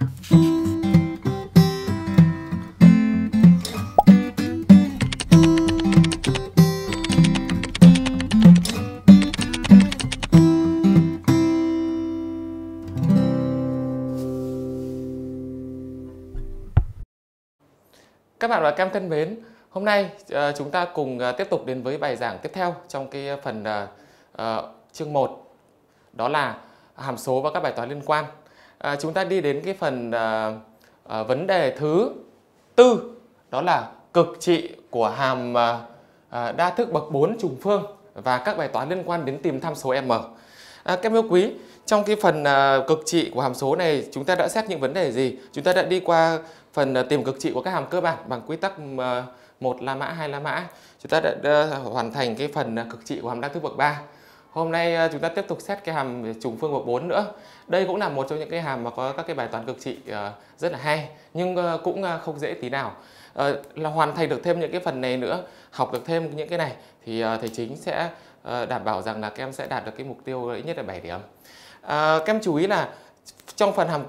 Các bạn và các em thân mến, hôm nay uh, chúng ta cùng uh, tiếp tục đến với bài giảng tiếp theo trong cái phần uh, uh, chương 1 đó là hàm số và các bài toán liên quan à, chúng ta đi đến cái phần à, à, vấn đề thứ tư đó là cực trị của hàm à, à đa thức bậc 4 trùng phương và các bài toán liên quan đến tìm tham số m. À, các em yêu quý, trong cái phần à, cực trị của hàm số này chúng ta đã xét những vấn đề gì? Chúng ta đã đi qua phần à, tìm cực trị của các hàm cơ bản bằng quy tắc à, một la mã, hai la mã. Chúng ta đã đã hoàn thành cái phần à, cực trị của hàm đa thức bậc 3. Hôm nay ờ, chúng ta tiếp tục xét cái hàm trùng phương bậc 4 nữa. Đây cũng là một trong những cái hàm mà có các cái bài toán cực trị ờ, rất là hay nhưng ờ, cũng không dễ tí nào. Là hoàn thành được thêm những cái phần này nữa, học được thêm những cái này thì thầy chính sẽ đảm bảo rằng là các em sẽ đạt được cái mục tiêu ít nhất là 7 điểm. À, các em chú ý là trong phần hàm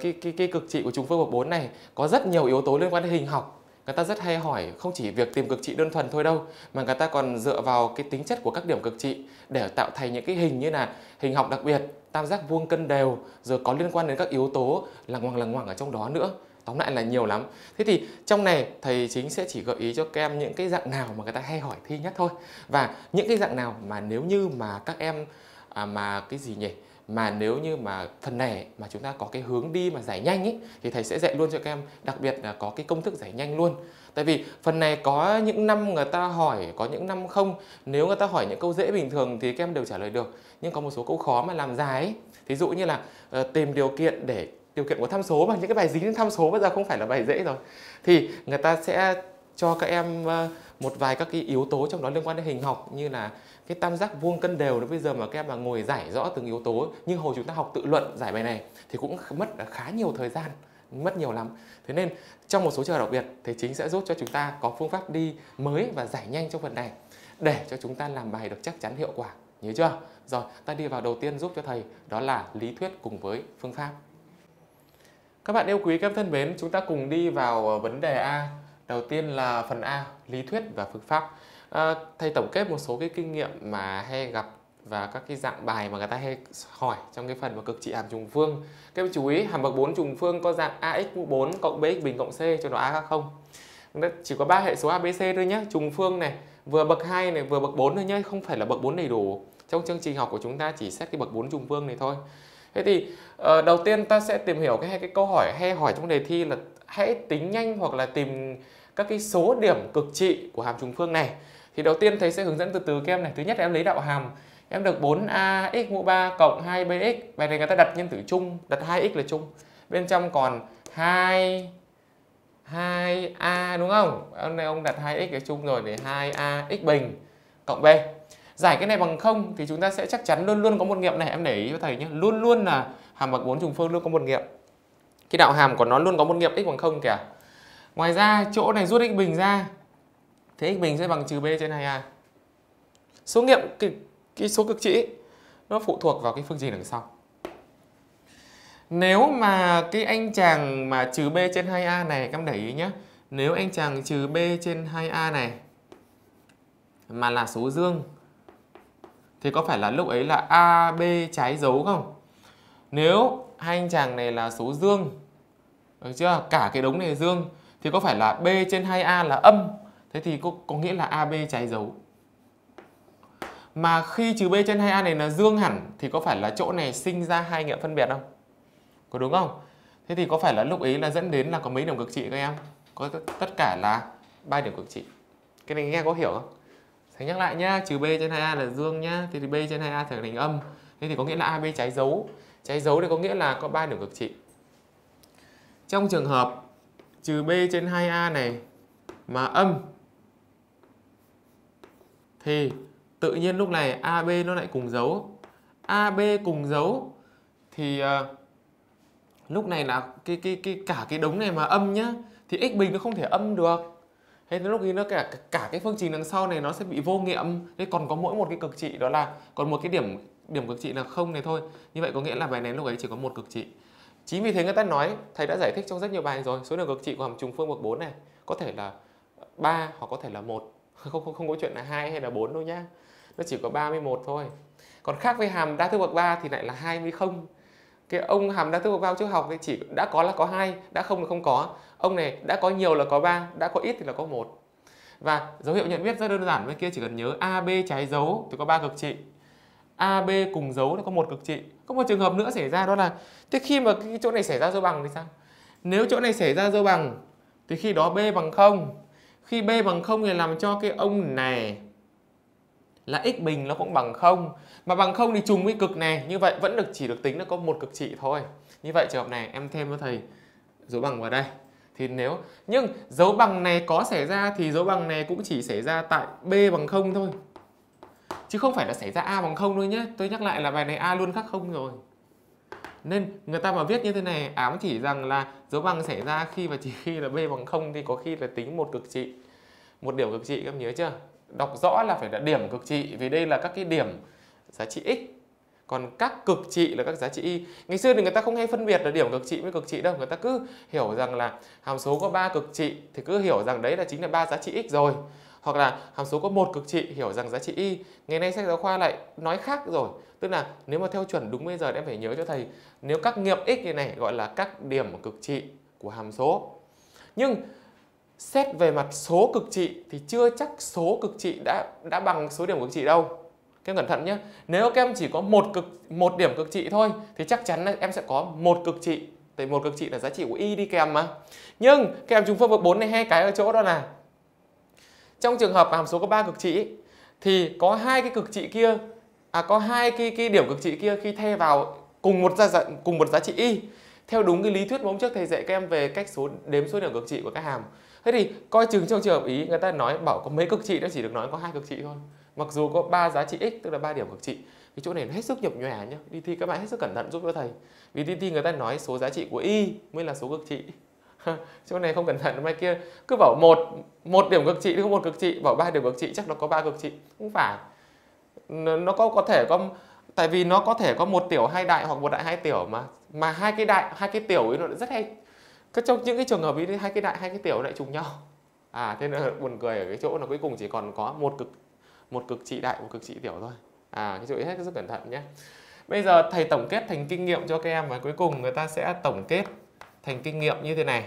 cái, cái, cái cực trị của trùng phương bậc 4 này có rất nhiều yếu tố liên quan đến hình học. Người ta rất hay hỏi không chỉ việc tìm cực trị đơn thuần thôi đâu mà người ta còn dựa vào cái tính chất của các điểm cực trị để tạo thành những cái hình như là hình học đặc biệt, tam giác vuông cân đều rồi có liên quan đến các yếu tố lằng ngoằng lằng ngoằng ở trong đó nữa. Tóm lại là nhiều lắm. Thế thì trong này thầy chính sẽ chỉ gợi ý cho các em những cái dạng nào mà người ta hay hỏi thi nhất thôi. Và những cái dạng nào mà nếu như mà các em à, mà cái gì nhỉ? Mà nếu như mà phần này mà chúng ta có cái hướng đi mà giải nhanh ấy thì thầy sẽ dạy luôn cho các em đặc biệt là có cái công thức giải nhanh luôn. Tại vì phần này có những năm người ta hỏi có những năm không. Nếu người ta hỏi những câu dễ bình thường thì các em đều trả lời được. Nhưng có một số câu khó mà làm dài ấy thí dụ như là uh, tìm điều kiện để điều kiện của tham số mà những cái bài dính đến tham số bây giờ không phải là bài dễ rồi. Thì người ta sẽ cho các em ờ, một vài các cái yếu tố trong đó liên quan đến hình học như là cái tam giác vuông cân đều nó bây giờ mà các em mà ngồi giải rõ từng yếu tố như hồi chúng ta học tự luận giải bài này thì cũng mất khá nhiều thời gian, mất nhiều lắm. Thế nên trong một số trường đặc biệt thầy chính sẽ giúp cho chúng ta có phương pháp đi mới và giải nhanh trong phần này để cho chúng ta làm bài được chắc chắn hiệu quả. Nhớ chưa? Rồi, ta đi vào đầu tiên giúp cho thầy, đó là lý thuyết cùng với phương pháp. Các bạn yêu quý các em thân mến, chúng ta cùng đi vào ờ, vấn đề a. Đầu tiên là phần a, lý thuyết và phương pháp à, thầy tổng kết một số cái kinh nghiệm mà hay gặp và các cái dạng bài mà người ta hay hỏi trong cái phần mà cực trị hàm trùng phương. Các chú ý hàm bậc 4 trùng phương có dạng ax mũ 4 cộng bx bình cộng c cho nó a khác không. Chỉ có ba hệ số ABC thôi nhé, trùng phương này, vừa bậc 2 này, vừa bậc 4 thôi nhé, không phải là bậc 4 đầy đủ. Trong chương trình học của chúng ta chỉ xét cái bậc 4 trùng phương này thôi. Thế thì uh, đầu tiên ta sẽ tìm hiểu cái hai cái câu hỏi hay hỏi trong đề thi là hãy tính nhanh hoặc là tìm các cái số điểm cực trị của hàm trùng phương này. Thì đầu tiên thầy sẽ hướng dẫn từ từ các em này. Thứ nhất là em lấy đạo hàm. Em được 4ax mũ 3 cộng 2bx bài này người ta đặt nhân tử chung, đặt 2x là chung. Bên trong còn 2 2a đúng không? Ông này ông đặt 2x là chung rồi, để 2ax bình cộng b. Giải cái này bằng không thì chúng ta sẽ chắc chắn luôn luôn có một nghiệm này. Em để ý cho thầy nhé. Luôn luôn là hàm bậc 4 trùng phương luôn có một nghiệm. Cái đạo hàm của nó luôn có một nghiệm x bằng không kìa. Ngoài ra, chỗ này rút x bình ra thế x bình sẽ bằng trừ b trên 2a số nghiệm, cái số cực trị, nó phụ thuộc vào cái phương trình đằng sau nếu mà cái anh chàng mà trừ b trên 2a này, các em để ý nhé nếu anh chàng trừ b trên 2a này mà là số dương, thì có phải là lúc ấy là AB trái dấu không? Nếu hai anh chàng này là số dương, được chưa? Cả cái đống này dương, thì có phải là B trên 2A là âm thế thì có, có nghĩa là AB trái dấu mà khi trừ b trên 2a này là dương hẳn thì có phải là chỗ này sinh ra hai nghiệm phân biệt không? Có đúng không? Thế thì có phải là lúc ấy là dẫn đến là có mấy điểm cực trị các em? Có tất cả là ba điểm cực trị. Cái này nghe có hiểu không? Thầy nhắc lại nhá, trừ b trên 2a là dương nhá, thì b trên 2a trở thành âm. Thế thì có nghĩa là AB trái dấu. Trái dấu thì có nghĩa là có ba điểm cực trị. Trong trường hợp trừ b trên 2a này mà âm thì tự nhiên lúc này AB nó lại cùng dấu. AB cùng dấu thì uh, lúc này là cái cái cái cả cái đống này mà âm nhá thì x bình nó không thể âm được. Thế nên lúc ấy nó cả cả cái phương trình đằng sau này nó sẽ bị vô nghiệm thế còn có mỗi một cái cực trị đó là còn một cái điểm điểm cực trị là không này thôi. Như vậy có nghĩa là bài này lúc ấy chỉ có một cực trị. Chính vì thế người ta nói, thầy đã giải thích trong rất nhiều bài rồi, số lượng cực trị của hàm trùng phương bậc 4 này có thể là 3 hoặc có thể là một không không không có chuyện là hai hay là bốn đâu nhá. Nó chỉ có 31 thôi. Còn khác với hàm đa thức bậc 3 thì lại là 20 không. Cái ông hàm đa thức bậc 3 trước học thì chỉ đã có là có hai, đã không là không có. Ông này đã có nhiều là có 3, đã có ít thì là có một. Và dấu hiệu nhận biết rất đơn giản, bên kia chỉ cần nhớ AB trái dấu thì có ba cực trị. AB cùng dấu thì có một cực trị. Có một trường hợp nữa xảy ra đó là thế khi mà cái chỗ này xảy ra dấu bằng thì sao? Nếu chỗ này xảy ra dấu bằng thì khi đó B bằng 0. Khi B bằng 0 thì làm cho cái ông này là x bình nó cũng bằng 0. Mà bằng 0 thì trùng với cực này, như vậy vẫn được chỉ được tính là có một cực trị thôi. Như vậy trường hợp này em thêm cho thầy dấu bằng vào đây. Thì nếu nhưng dấu bằng này có xảy ra thì dấu bằng này cũng chỉ xảy ra tại B bằng 0 thôi. Chứ không phải là xảy ra A bằng 0 thôi nhé. Tôi nhắc lại là bài này A luôn khác không rồi. Nên người ta mà viết như thế này ám chỉ rằng là dấu bằng xảy ra khi và chỉ khi là B bằng 0 thì có khi là tính một cực trị. Một điểm cực trị các em nhớ chưa? Đọc rõ là phải là điểm cực trị vì đây là các cái điểm giá trị x. Còn các cực trị là các giá trị y. Ngày xưa thì người ta không hay phân biệt là điểm cực trị với cực trị đâu, người ta cứ hiểu rằng là hàm số có 3 cực trị thì cứ hiểu rằng đấy là chính là ba giá trị x rồi hoặc là hàm số có một cực trị hiểu rằng giá trị y ngày nay sách giáo khoa lại nói khác rồi tức là nếu mà theo chuẩn đúng bây giờ em phải nhớ cho thầy, nếu các nghiệm x như này gọi là các điểm cực trị của hàm số. Nhưng xét về mặt số cực trị thì chưa chắc số cực trị đã đã bằng số điểm cực trị đâu. Các em cẩn thận nhé. Nếu các em chỉ có một cực, một điểm cực trị thôi thì chắc chắn là em sẽ có một cực trị. Tại một cực trị là giá trị của y đi kèm mà. Nhưng các em trùng phương bậc 4 này hai cái ở chỗ đó là trong trường hợp hàm số có ba cực trị thì có hai cái cực trị kia à có hai cái cái điểm cực trị kia khi thay vào cùng một giá cùng một giá trị y. Theo đúng cái lý thuyết mà hôm trước thầy dạy các em về cách số, đếm số điểm cực trị của các hàm. Thế thì coi chừng trong trường hợp ý, người ta nói bảo có mấy cực trị nó chỉ được nói có hai cực trị thôi. Mặc dù có ba giá trị x, tức là ba điểm cực trị. Cái chỗ này nó hết sức nhập nhòe nhá. Đi thi các bạn hết sức cẩn thận giúp cho thầy. Vì đi thi người ta nói số giá trị của y mới là số cực trị. Chỗ này không cẩn thận, mai kia cứ bảo một một điểm cực trị, không một cực trị, bảo ba điểm cực trị, chắc nó có ba cực trị. Không phải nó có có thể có tại vì nó có thể có một tiểu hai đại hoặc một đại hai tiểu mà. Mà hai cái đại, hai cái tiểu ấy nó rất hay. Các trong những cái trường hợp ấy hai cái đại, hai cái tiểu lại trùng nhau. À thế là buồn cười ở cái chỗ là cuối cùng chỉ còn có một cực một cực trị đại, một cực trị tiểu thôi. À cái chỗ ấy hết, rất cẩn thận nhé. Bây giờ thầy tổng kết thành kinh nghiệm cho các em và cuối cùng người ta sẽ tổng kết thành kinh nghiệm như thế này.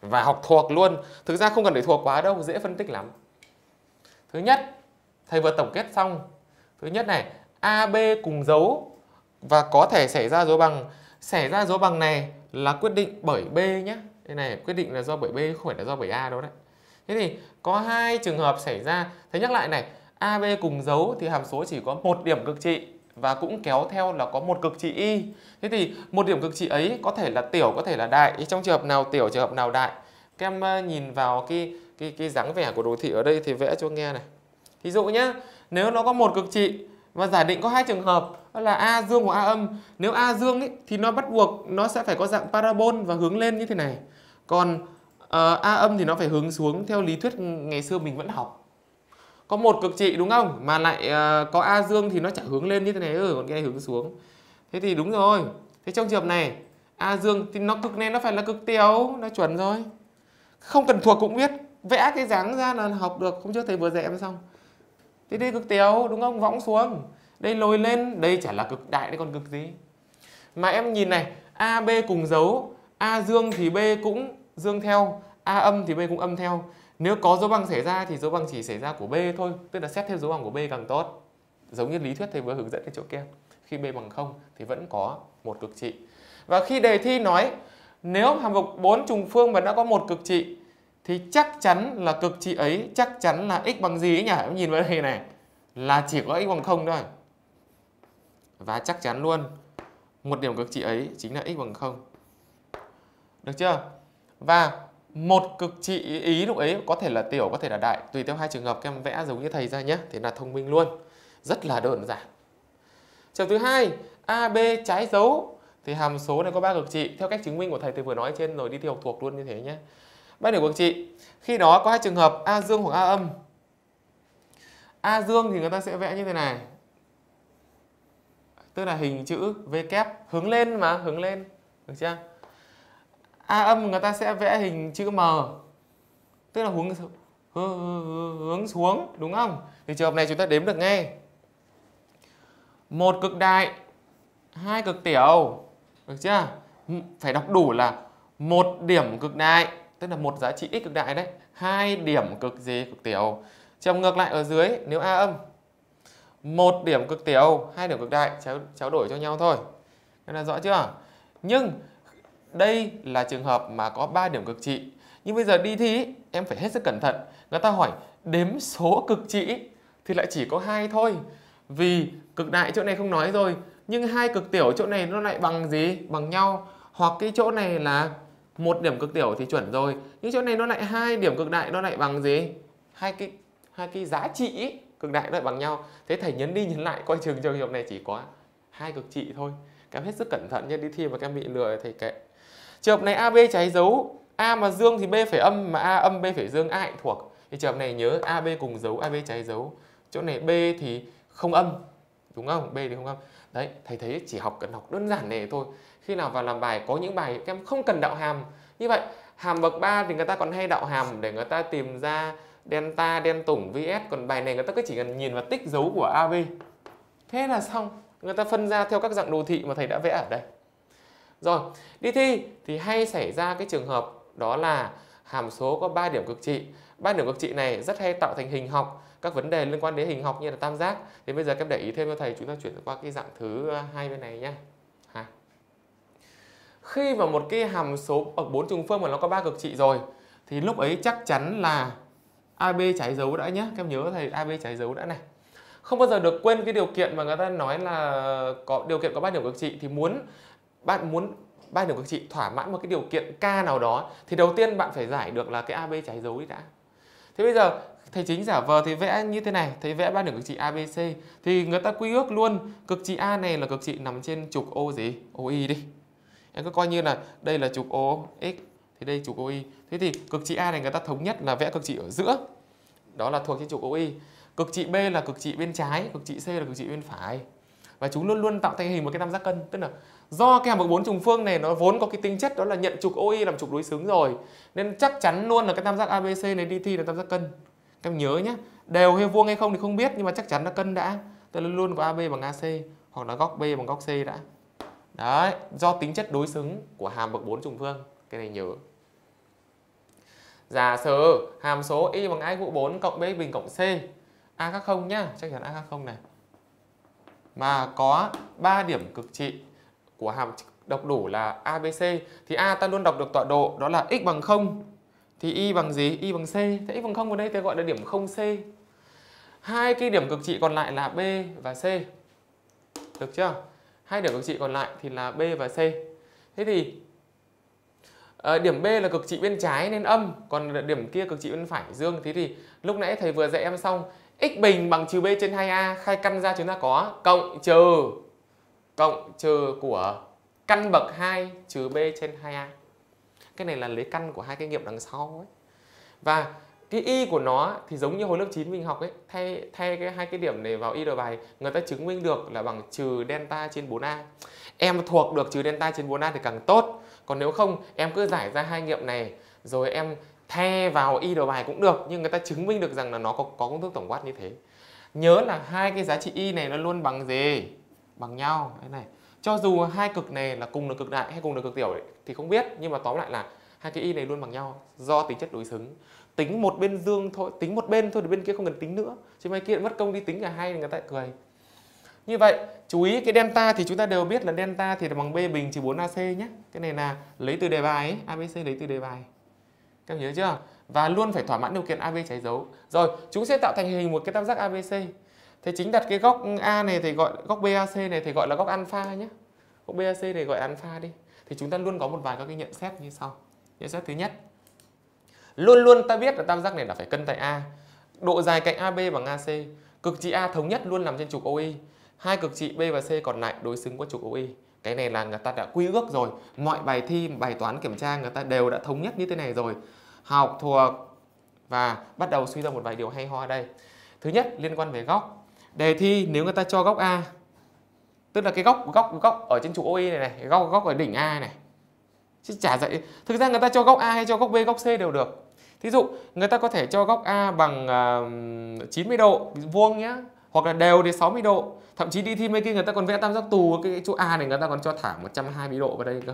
Và học thuộc luôn. Thực ra không cần phải thuộc quá đâu, dễ phân tích lắm. Thứ nhất thầy vừa tổng kết xong thứ nhất này AB cùng dấu và có thể xảy ra dấu bằng xảy ra dấu bằng này là quyết định bởi B nhé đây này quyết định là do bởi B không phải là do bởi A đâu đấy thế thì có hai trường hợp xảy ra thầy nhắc lại này AB cùng dấu thì hàm số chỉ có một điểm cực trị và cũng kéo theo là có một cực trị y. Thế thì một điểm cực trị ấy có thể là tiểu, có thể là đại. Trong trường hợp nào tiểu, trường hợp nào đại. Các em ờ, nhìn vào cái cái cái dáng vẻ của đồ thị ở đây thì vẽ cho nghe này. Ví dụ nhé, nếu nó có một cực trị và giả định có hai trường hợp đó là A dương hoặc A âm. Nếu A dương ấy, thì nó bắt buộc nó sẽ phải có dạng parabol và hướng lên như thế này. Còn uh, A âm thì nó phải hướng xuống theo lý thuyết ngày xưa mình vẫn học. Có một cực trị đúng không? Mà lại uh, có a dương thì nó chả hướng lên như thế này ừ còn cái này hướng xuống. Thế thì đúng rồi. Thế trong trường hợp này a dương thì nó cực này nó phải là cực tiểu nó chuẩn rồi. Không cần thuộc cũng biết. Vẽ cái dáng ra là học được. Không chưa thầy vừa dạy em xong thế đây cực tiểu đúng không võng xuống đây lồi lên đây chả là cực đại đấy còn cực gì mà em nhìn này a b cùng dấu a dương thì b cũng dương theo a âm thì b cũng âm theo nếu có dấu bằng xảy ra thì dấu bằng chỉ xảy ra của B thôi, tức là xét thêm dấu bằng của B càng tốt. Giống như lý thuyết thầy vừa hướng dẫn cái chỗ kia. Khi B bằng 0 thì vẫn có một cực trị. Và khi đề thi nói nếu hàm vực 4 trùng phương mà đã có một cực trị thì chắc chắn là cực trị ấy chắc chắn là x bằng gì ấy nhỉ? Em nhìn vào đây này. Là chỉ có x bằng 0 thôi. Và chắc chắn luôn, một điểm cực trị ấy chính là x bằng 0. Được chưa? Và một cực trị ý lúc ấy có thể là tiểu, có thể là đại, tùy theo hai trường hợp các em vẽ giống như thầy ra nhé thế là thông minh luôn rất là đơn giản trường thứ hai ab trái dấu thì hàm số này có ba cực trị theo cách chứng minh của thầy thì vừa nói trên rồi đi thi học thuộc luôn như thế nhé Bác điểm của trị, khi đó có hai trường hợp, a dương hoặc a âm. A dương thì người ta sẽ vẽ như thế này. Tức là hình chữ v kép, hướng lên mà, hướng lên. Được chưa? A âm người ta sẽ vẽ hình chữ m. Tức là hướng hướng xuống, đúng không? Thì trường hợp này chúng ta đếm được ngay. Một cực đại, hai cực tiểu. Được chưa? Phải đọc đủ là một điểm cực đại tức là một giá trị x cực đại đấy hai điểm cực gì cực tiểu. Chồng ngược lại ở dưới nếu a âm một điểm cực tiểu hai điểm cực đại trao, trao đổi cho nhau thôi. Nên là rõ chưa? Nhưng đây là trường hợp mà có 3 điểm cực trị. Nhưng bây giờ đi thi em phải hết sức cẩn thận. Người ta hỏi đếm số cực trị thì lại chỉ có hai thôi. Vì cực đại chỗ này không nói rồi nhưng hai cực tiểu chỗ này nó lại bằng gì? Bằng nhau. Hoặc cái chỗ này là một điểm cực tiểu thì chuẩn rồi. Nhưng chỗ này nó lại hai điểm cực đại, nó lại bằng gì? Hai cái hai cái giá trị cực đại nó lại bằng nhau. Thế thầy nhấn đi nhấn lại, coi trường trường hợp này chỉ có hai cực trị thôi. Các em hết sức cẩn thận nhé, đi thi mà các em bị lừa thầy kệ. Trường hợp này AB cháy dấu, A mà dương thì B phải âm, mà A âm B phải dương ai thuộc. Thì trường hợp này nhớ AB cùng dấu AB cháy dấu. Chỗ này B thì không âm, đúng không? B thì không âm đấy, thầy thấy chỉ học cần học đơn giản này thôi. Khi nào vào làm bài, có những bài các em không cần đạo hàm. Như vậy, hàm bậc 3 thì người ta còn hay đạo hàm để người ta tìm ra delta đen tủng vs. Còn bài này người ta cứ chỉ cần nhìn vào tích dấu của AB thế là xong. Người ta phân ra theo các dạng đồ thị mà thầy đã vẽ ở đây. Rồi, đi thi thì hay xảy ra cái trường hợp đó là hàm số có 3 điểm cực trị. Ba điểm cực trị này rất hay tạo thành hình học các vấn đề liên quan đến hình học như là tam giác. Thì bây giờ các em để ý thêm cho thầy, chúng ta chuyển qua cái dạng thứ à, hai bên này nhé ha. khi mà một cái hàm số ờ, bậc 4 trùng phương mà nó có ba cực trị rồi, thì lúc ấy chắc chắn là AB trái dấu đã nhé các em nhớ thầy AB trái dấu đã này. Không bao giờ được quên cái điều kiện mà người ta nói là có, điều kiện có ba điểm cực trị, thì muốn bạn muốn ba điểm cực trị thỏa mãn một cái điều kiện k nào đó, thì đầu tiên bạn phải giải được là cái AB trái dấu đi đã. Thế bây giờ thầy chính giả vờ thì vẽ như thế này thầy vẽ ba điểm cực trị ABC thì người ta quy ước luôn cực trị A này là cực trị nằm trên trục O gì? OI đi. Em cứ coi như là đây là trục OX thì đây trục OI thế thì cực trị A này người ta thống nhất là vẽ cực trị ở giữa. Đó là thuộc trên trục OI cực trị B là cực trị bên trái, cực trị C là cực trị bên phải. Và chúng luôn luôn tạo thành hình một cái tam giác cân. Tức là do cái hàm bậc bốn trùng phương này nó vốn có cái tính chất đó là nhận trục OI làm trục đối xứng rồi, nên chắc chắn luôn là cái tam giác ABC này đi thi là tam giác cân các em nhớ nhé đều hay vuông hay không thì không biết, nhưng mà chắc chắn nó cân đã. Tức là luôn có AB bằng AC hoặc là góc B bằng góc C đã. Đấy, do tính chất đối xứng của hàm bậc bốn trùng phương. Cái này nhớ. Giả sử hàm số y bằng a mũ 4 cộng b bình cộng c. A khác không nhá, chắc chắn a khác không này. Mà có 3 điểm cực trị của hàm đọc đủ là ABC thì A ta luôn đọc được tọa độ, đó là x bằng 0 thì y bằng gì? y bằng c. Thế x bằng 0 ở đây ta gọi là điểm 0c. Hai cái điểm cực trị còn lại là B và C. Được chưa? Hai điểm cực trị còn lại thì là B và C. Thế thì à, điểm B là cực trị bên trái nên âm, còn điểm kia cực trị bên phải dương. Thế thì lúc nãy thầy vừa dạy em xong x bình bằng trừ b trên 2a khai căn ra chúng ta có cộng trừ cộng trừ của căn bậc 2 trừ b trên 2a cái này là lấy căn của hai cái nghiệm đằng sau ấy. Và cái y của nó thì giống như hồi lớp 9 mình học ấy thay thay cái hai cái điểm này vào y đầu bài người ta chứng minh được là bằng trừ delta trên 4a em thuộc được trừ delta trên 4a thì càng tốt. Còn nếu không em cứ giải ra hai nghiệm này rồi em thay vào y đầu bài cũng được nhưng người ta chứng minh được rằng là nó có, có công thức tổng quát như thế. Nhớ là hai cái giá trị y này nó luôn bằng gì? Bằng nhau. Thế này cho dù hai cực này là cùng là cực đại hay cùng là cực tiểu ấy, thì không biết. Nhưng mà tóm lại là hai cái y này luôn bằng nhau do tính chất đối xứng. Tính một bên dương thôi tính một bên thôi thì bên kia không cần tính nữa. Chứ mai kia mất công đi tính cả hai người ta cười. Như vậy chú ý cái delta thì chúng ta đều biết là delta thì là bằng b bình trừ 4 ac nhé. Cái này là lấy từ đề bài ấy abc lấy từ đề bài. Các em nhớ chưa? Và luôn phải thỏa mãn điều kiện ab trái dấu. Rồi chúng sẽ tạo thành hình một cái tam giác abc thế chính đặt cái góc a này thì gọi, góc bac này thì gọi là góc alpha nhé. Góc bac này gọi alpha đi. Thì chúng ta luôn có một vài các cái nhận xét như sau. Nhận xét thứ nhất, luôn luôn ta biết là tam giác này là phải cân tại a. Độ dài cạnh ab bằng ac cực trị a thống nhất luôn nằm trên trục oi hai cực trị b và c còn lại đối xứng với trục oi cái này là người ta đã quy ước rồi. Mọi bài thi, bài toán kiểm tra người ta đều đã thống nhất như thế này rồi. Học thuộc và bắt đầu suy ra một vài điều hay ho ở đây. Thứ nhất, liên quan về góc đề thi nếu người ta cho góc a tức là cái góc góc góc ở trên trục OE này này góc góc ở đỉnh A này. Chứ chả dạy thực ra người ta cho góc A hay cho góc B góc C đều được. Thí dụ người ta có thể cho góc A bằng uh, 90 độ vuông nhé hoặc là đều đến 60 độ. Thậm chí đi thi mấy kia người ta còn vẽ tam giác tù cái chỗ A này người ta còn cho thẳng 120 độ vào đây cơ.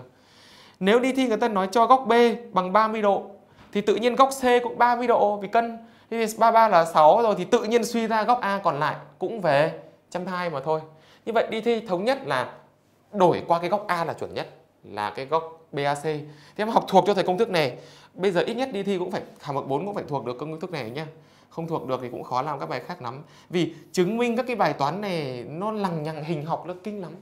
Nếu đi thi người ta nói cho góc B bằng 30 độ thì tự nhiên góc C cũng 30 độ vì cân thì 33 là 6 rồi thì tự nhiên suy ra góc A còn lại cũng về 120 mà thôi. Như vậy đi thi thống nhất là đổi qua cái góc A là chuẩn nhất, là cái góc BAC Thế em học thuộc cho thầy công thức này, bây giờ ít nhất đi thi cũng phải khả mực 4 cũng phải thuộc được công thức này nhá. Không thuộc được thì cũng khó làm các bài khác lắm. Vì chứng minh các cái bài toán này nó lằng nhằng, hình học nó kinh lắm.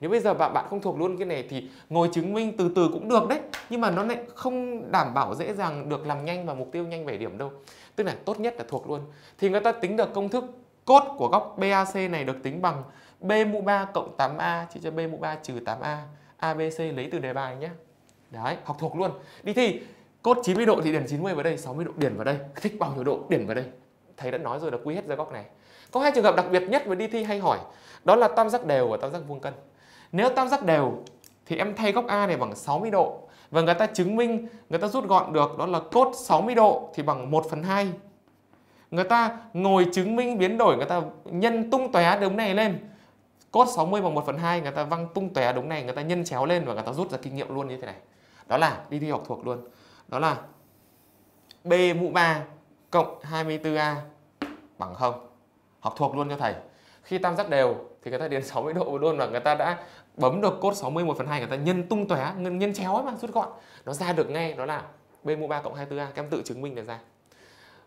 Nếu bây giờ bạn bạn không thuộc luôn cái này thì ngồi chứng minh từ từ cũng được đấy, nhưng mà nó lại không đảm bảo dễ dàng được làm nhanh và mục tiêu nhanh 7 điểm đâu tức là tốt nhất là thuộc luôn. Thì người ta tính được công thức cốt của góc BAC này được tính bằng B mũ 3 cộng 8A chia cho B mũ 3 trừ 8A ABC lấy từ đề bài nhé. Đấy, học thuộc luôn. Đi thi cốt 90 độ thì điền 90 vào đây 60 độ điền vào đây. Thích bao nhiêu độ điền vào đây. Thầy đã nói rồi là quy hết ra góc này. Có hai trường hợp đặc biệt nhất mà đi thi hay hỏi, đó là tam giác đều và tam giác vuông cân. Nếu tam giác đều thì em thay góc A này bằng 60 độ và người ta chứng minh, người ta rút gọn được đó là cốt 60 độ thì bằng 1 phần 2. Người ta ngồi chứng minh biến đổi, người ta nhân tung tóe đống này lên. Cốt 60 bằng 1 phần 2, người ta văng tung tóe đống này, người ta nhân chéo lên và người ta rút ra kinh nghiệm luôn như thế này. Đó là đi thi học thuộc luôn. Đó là B mũ 3 cộng 24A bằng 0. Học thuộc luôn cho thầy. Khi tam giác đều thì người ta điền 60 độ luôn và người ta đã bấm được cốt 60 1 phần 2 người ta nhân tung tóe nhân, nhân chéo ấy mà rút gọn. Nó ra được ngay đó là b mũ 3 cộng 24a các em tự chứng minh được ra.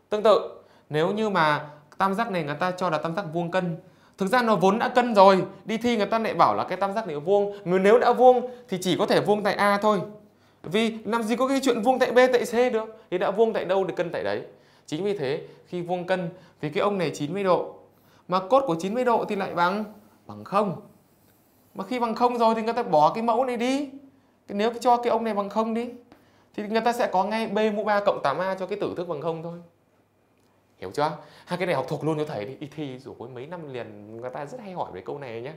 Tương tự nếu như mà tam giác này người ta cho là tam giác vuông cân thực ra nó vốn đã cân rồi đi thi người ta lại bảo là cái tam giác này vuông. Người nếu đã vuông thì chỉ có thể vuông tại a thôi. Vì làm gì có cái chuyện vuông tại b tại c được? Thì đã vuông tại đâu thì cân tại đấy. Chính vì thế khi vuông cân thì cái ông này 90 độ mà cốt của 90 độ thì lại bằng bằng không mà khi bằng không rồi thì người ta bỏ cái mẫu này đi. Nếu cho cái ông này bằng không đi thì người ta sẽ có ngay b mũ 3 cộng 8a cho cái tử thức bằng không thôi. Hiểu chưa? Hai cái này học thuộc luôn cho thầy đi. Đi thi rồi mấy năm liền người ta rất hay hỏi về câu này nhé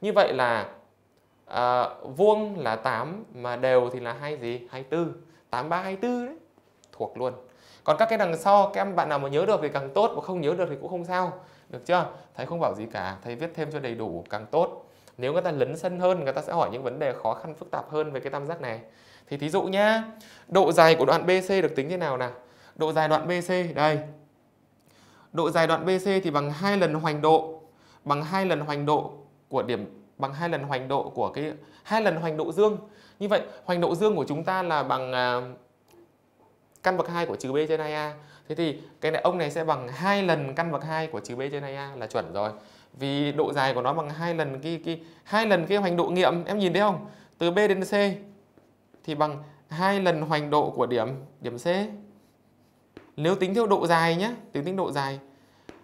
như vậy là à, vuông là 8 mà đều thì là hai gì? 24 83 24 đấy. Thuộc luôn. Còn các cái đằng sau các em bạn nào mà nhớ được thì càng tốt mà không nhớ được thì cũng không sao. Được chưa? Thầy không bảo gì cả. Thầy viết thêm cho đầy đủ càng tốt nếu người ta lấn sân hơn người ta sẽ hỏi những vấn đề khó khăn phức tạp hơn về cái tam giác này. Thì thí dụ nhá độ dài của đoạn BC được tính thế nào nào? Độ dài đoạn BC đây. Độ dài đoạn BC thì bằng hai lần hoành độ bằng hai lần hoành độ của điểm bằng hai lần hoành độ của cái hai lần hoành độ dương. Như vậy hoành độ dương của chúng ta là bằng uh, căn bậc 2 của trừ b trên 2a thế thì cái này ông này sẽ bằng hai lần căn bậc 2 của trừ b trên 2a là chuẩn rồi vì độ dài của nó bằng hai lần cái cái hai lần cái hoành độ nghiệm em nhìn thấy không? Từ B đến C thì bằng hai lần hoành độ của điểm điểm C. Nếu tính theo độ dài nhé tính tính độ dài.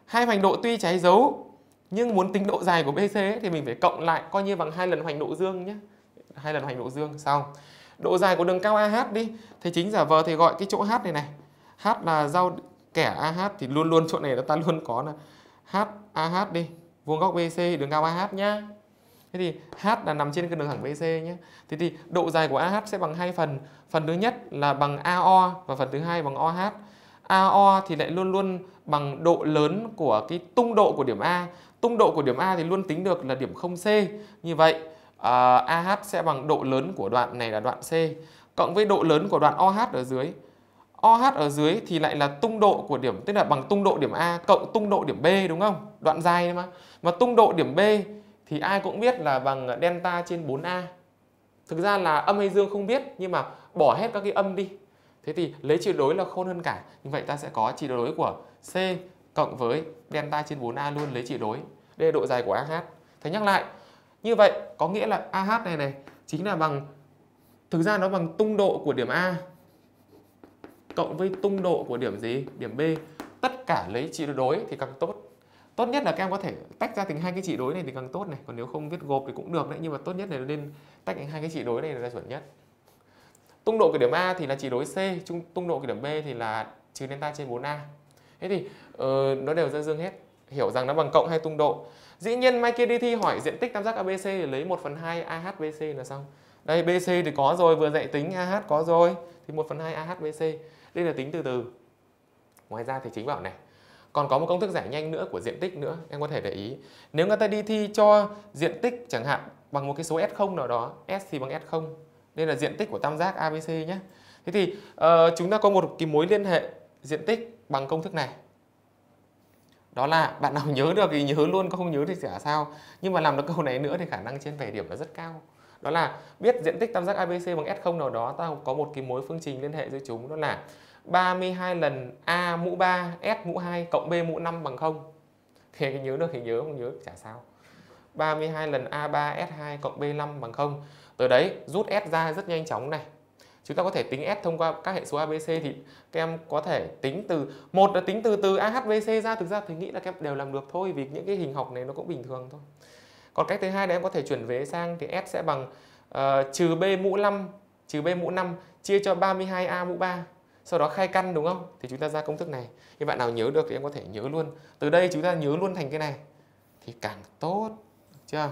Hai hoành độ tuy trái dấu nhưng muốn tính độ dài của BC ấy, thì mình phải cộng lại coi như bằng hai lần hoành độ dương nhé hai lần hoành độ dương xong. Độ dài của đường cao AH đi thì chính giả vờ thì gọi cái chỗ H này này. H là giao kẻ AH thì luôn luôn chỗ này là ta luôn có là H AH đi vuông góc BC đường cao AH nhá. Thế thì H là nằm trên cái đường thẳng BC nhé. Thế thì độ dài của AH sẽ bằng hai phần. Phần thứ nhất là bằng AO và phần thứ hai bằng OH. AO thì lại luôn luôn bằng độ lớn của cái tung độ của điểm A. Tung độ của điểm A thì luôn tính được là điểm 0C. Như vậy à, AH sẽ bằng độ lớn của đoạn này là đoạn C cộng với độ lớn của đoạn OH ở dưới. OH ở dưới thì lại là tung độ của điểm tức là bằng tung độ điểm A cộng tung độ điểm B đúng không? Đoạn dài mà. Mà tung độ điểm B thì ai cũng biết là bằng delta trên 4A. Thực ra là âm hay dương không biết, nhưng mà bỏ hết các cái âm đi. Thế thì lấy chia đối là khôn hơn cả. Như vậy ta sẽ có chia đối của C cộng với delta trên 4A luôn, lấy chia đối. Đây là độ dài của AH. Thế nhắc lại. Như vậy có nghĩa là AH này này chính là bằng, thực ra nó bằng tung độ của điểm A cộng với tung độ của điểm gì? Điểm B. Tất cả lấy trị đối thì càng tốt. Tốt nhất là các em có thể tách ra thành hai cái chỉ đối này thì càng tốt này. Còn nếu không viết gộp thì cũng được đấy. Nhưng mà tốt nhất là nên tách thành hai cái chỉ đối này là chuẩn nhất. Tung độ của điểm A thì là chỉ đối C. Tung độ của điểm B thì là trừ delta trên 4A. Thế thì uh, nó đều ra dương hết. Hiểu rằng nó bằng cộng hay tung độ. Dĩ nhiên mai kia đi thi hỏi diện tích tam giác ABC thì lấy 1 phần 2 AHBC là xong. Đây BC thì có rồi, vừa dạy tính AH có rồi. Thì 1 phần 2 AHBC Đây là tính từ từ. Ngoài ra thì chính bảo này. Còn có một công thức giải nhanh nữa của diện tích nữa, em có thể để ý. Nếu người ta đi thi cho diện tích chẳng hạn bằng một cái số S0 nào đó, S thì bằng S0. Đây là diện tích của tam giác ABC nhé. Thế thì uh, chúng ta có một cái mối liên hệ diện tích bằng công thức này. Đó là bạn nào nhớ được thì nhớ luôn, không nhớ thì chả sao. Nhưng mà làm được câu này nữa thì khả năng trên về điểm là rất cao. Đó là biết diện tích tam giác ABC bằng S0 nào đó, ta có một cái mối phương trình liên hệ giữa chúng đó là 32 lần A mũ 3 S mũ 2 cộng B mũ 5 bằng 0. Thì nhớ được thì nhớ, không nhớ chả sao. 32 lần A3 S2 cộng B5 bằng 0. Từ đấy rút S ra rất nhanh chóng này. Chúng ta có thể tính S thông qua các hệ số ABC thì các em có thể tính từ một là tính từ từ AHBC ra thực ra thì nghĩ là các em đều làm được thôi vì những cái hình học này nó cũng bình thường thôi. Còn cách thứ hai là em có thể chuyển vế sang thì S sẽ bằng uh, trừ B mũ 5 trừ B mũ 5 chia cho 32A mũ 3 sau đó khai căn, đúng không? Thì chúng ta ra công thức này. như bạn nào nhớ được thì em có thể nhớ luôn. Từ đây chúng ta nhớ luôn thành cái này thì càng tốt. Được chưa?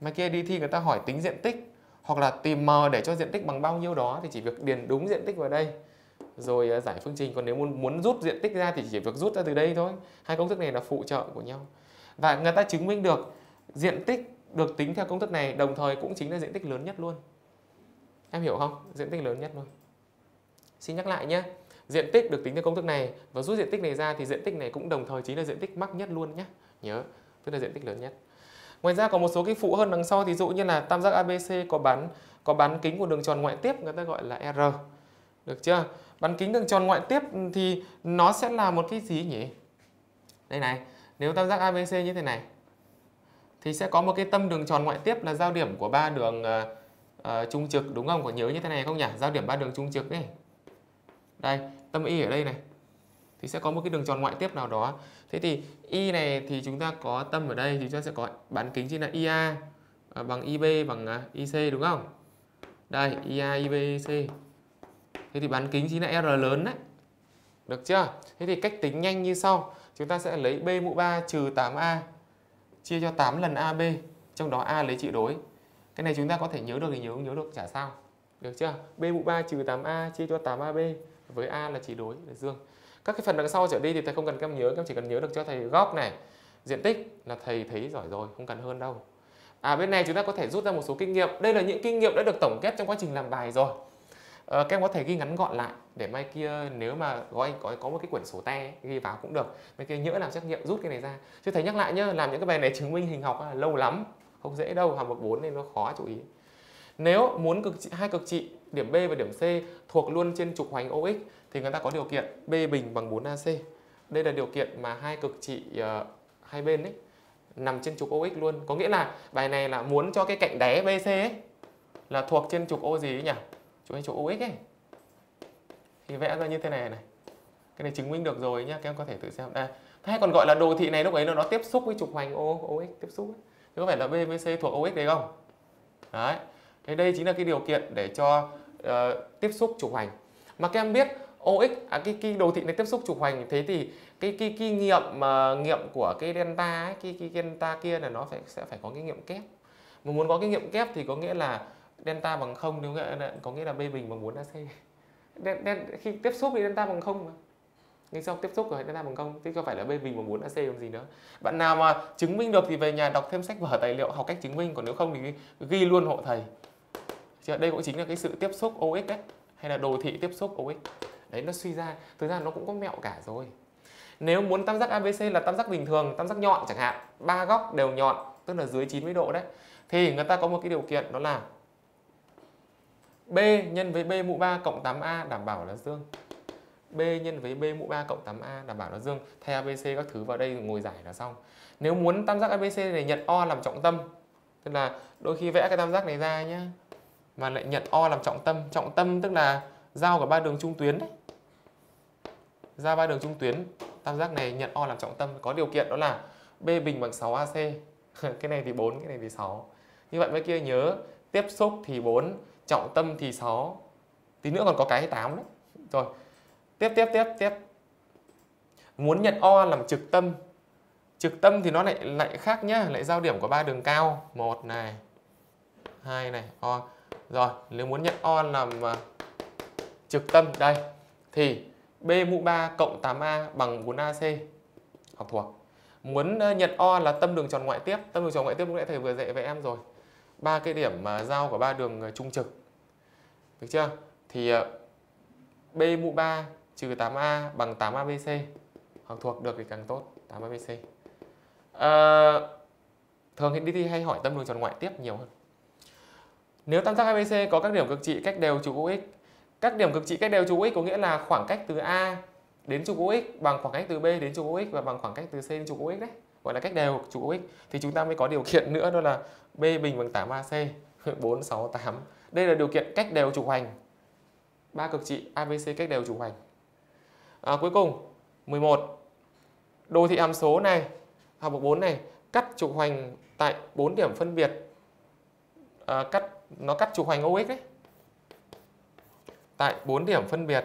mai kia đi thi người ta hỏi tính diện tích, hoặc là tìm m để cho diện tích bằng bao nhiêu đó, thì chỉ việc điền đúng diện tích vào đây rồi à, giải phương trình còn nếu muốn muốn rút diện tích ra thì chỉ việc rút ra từ đây thôi hai công thức này là phụ trợ của nhau và người ta chứng minh được diện tích được tính theo công thức này, đồng thời cũng chính là diện tích lớn nhất luôn em hiểu không diện tích lớn nhất luôn xin nhắc lại nhé diện tích được tính theo công thức này và rút diện tích này ra thì diện tích này cũng đồng thời chính là diện tích mắc nhất luôn nhé nhớ tức là diện tích lớn nhất Ngoài ra có một số cái phụ hơn đằng sau thì dụ như là tam giác ABC có bán có bán kính của đường tròn ngoại tiếp người ta gọi là R. Được chưa? Bán kính đường tròn ngoại tiếp thì nó sẽ là một cái gì nhỉ? Đây này, nếu tam giác ABC như thế này thì sẽ có một cái tâm đường tròn ngoại tiếp là giao điểm của ba đường uh, uh, trung trực đúng không? Có nhớ như thế này không nhỉ? Giao điểm ba đường trung trực ấy. Đây, tâm y ở đây này. Thì sẽ có một cái đường tròn ngoại tiếp nào đó. Thế thì y này thì chúng ta có tâm ở đây thì chúng ta sẽ có bán kính chính là ia à, bằng ib bằng à, ic đúng không? Đây ia ib ic thế thì bán kính chính là r lớn đấy. Được chưa? Thế thì cách tính nhanh như sau. Chúng ta sẽ lấy b mũ 3 trừ 8a chia cho 8 lần ab trong đó a lấy trị đối. Cái này chúng ta có thể nhớ được thì nhớ nhớ được chả sao. Được chưa? B mũ 3 trừ 8a chia cho 8ab với a là chỉ đối là dương. Các cái phần đằng sau trở đi thì thầy không cần các em nhớ các em chỉ cần nhớ được cho thầy góc này. Diện tích là thầy thấy giỏi rồi không cần hơn đâu. À bên này chúng ta có thể rút ra một số kinh nghiệm. Đây là những kinh nghiệm đã được tổng kết trong quá trình làm bài rồi. À, các em có thể ghi ngắn gọn lại để mai kia nếu mà gọi có có một cái quyển sổ tay ghi vào cũng được. Mai kia nhỡ làm trắc nghiệm rút cái này ra. Chứ thầy nhắc lại nhá làm những cái bài này chứng minh hình học là lâu lắm không dễ đâu học bậc 4 nên nó khó chú ý. Nếu muốn cực trị, hai cực trị điểm B và điểm C thuộc luôn trên trục hoành OX thì người ta có điều kiện B bình bằng 4AC. Đây là điều kiện mà hai cực trị uh, hai bên ấy nằm trên trục OX luôn. Có nghĩa là bài này là muốn cho cái cạnh đáy BC ấy là thuộc trên trục O gì ấy nhỉ? Trục trục OX ấy. Thì vẽ ra như thế này này. Cái này chứng minh được rồi nhá, các em có thể tự xem. Đây, hay còn gọi là đồ thị này lúc ấy nó tiếp xúc với trục hoành O OX tiếp xúc ấy. Chứ có phải là BBC thuộc OX đấy không? Đấy. Thế đây chính là cái điều kiện để cho uh, tiếp xúc trục hoành. Mà các em biết OX à, cái cái đồ thị này tiếp xúc trục hoành thế thì cái cái cái nghiệm mà nghiệm của cái delta ấy, cái cái delta kia là nó phải sẽ phải có cái nghiệm kép. Mà muốn có cái nghiệm kép thì có nghĩa là delta bằng không. nếu nghĩa có nghĩa là B bình bằng 4 AC. Đen, đen, khi tiếp xúc thì delta bằng không. mà. Nhưng sau tiếp xúc rồi delta bằng không. thì có phải là B bình bằng 4 AC làm gì nữa. Bạn nào mà chứng minh được thì về nhà đọc thêm sách vở tài liệu học cách chứng minh còn nếu không thì ghi luôn hộ thầy. Chứ đây cũng chính là cái sự tiếp xúc OX đấy, hay là đồ thị tiếp xúc OX đấy, nó suy ra, thực ra nó cũng có mẹo cả rồi. Nếu muốn tam giác ABC là tam giác bình thường, tam giác nhọn chẳng hạn, ba góc đều nhọn, tức là dưới 90 độ đấy, thì người ta có một cái điều kiện đó là B nhân với B mũ 3 cộng 8A đảm bảo là dương. B nhân với B mũ 3 cộng 8A đảm bảo là dương. Thay ABC các thứ vào đây ngồi giải là xong. Nếu muốn tam giác ABC này nhận O làm trọng tâm, tức là đôi khi vẽ cái tam giác này ra nhá mà lại nhận O làm trọng tâm. Trọng tâm tức là giao của ba đường trung tuyến đấy. Giao ba đường trung tuyến. Tam giác này nhận O làm trọng tâm. Có điều kiện đó là B bình bằng 6 AC cái này thì 4 cái này thì 6 như vậy mấy kia nhớ, tiếp xúc thì 4 trọng tâm thì 6 tí nữa còn có cái 8 đấy. Rồi, tiếp tiếp tiếp tiếp. Muốn nhận O làm trực tâm. Trực tâm thì nó lại lại khác nhá. Lại giao điểm của ba đường cao. Một này, hai này, O. Rồi, nếu muốn nhận O làm à, trực tâm đây thì B mũ 3 cộng 8A bằng 4AC học thuộc. Muốn à, nhận O là tâm đường tròn ngoại tiếp, tâm đường tròn ngoại tiếp lúc nãy thầy vừa dạy với em rồi. Ba cái điểm mà giao của ba đường à, trung trực. Được chưa? Thì B mũ 3 trừ 8A bằng 8ABC. Học thuộc được thì càng tốt, 8ABC. À, thường thì đi thi hay hỏi tâm đường tròn ngoại tiếp nhiều hơn. Nếu tam giác ABC có các điểm cực trị cách đều trục UX, các điểm cực trị cách đều trục UX có nghĩa là khoảng cách từ A đến trục UX bằng khoảng cách từ B đến trục UX và bằng khoảng cách từ C đến trục UX đấy, gọi là cách đều trục UX thì chúng ta mới có điều kiện nữa đó là B bình bằng 8AC 4 6 8. Đây là điều kiện cách đều trục hoành. Ba cực trị ABC cách đều trục hoành. À, cuối cùng 11 đồ thị hàm số này học mục 4 này cắt trục hoành tại 4 điểm phân biệt à, cắt nó cắt trục hoành OX ấy tại 4 điểm phân biệt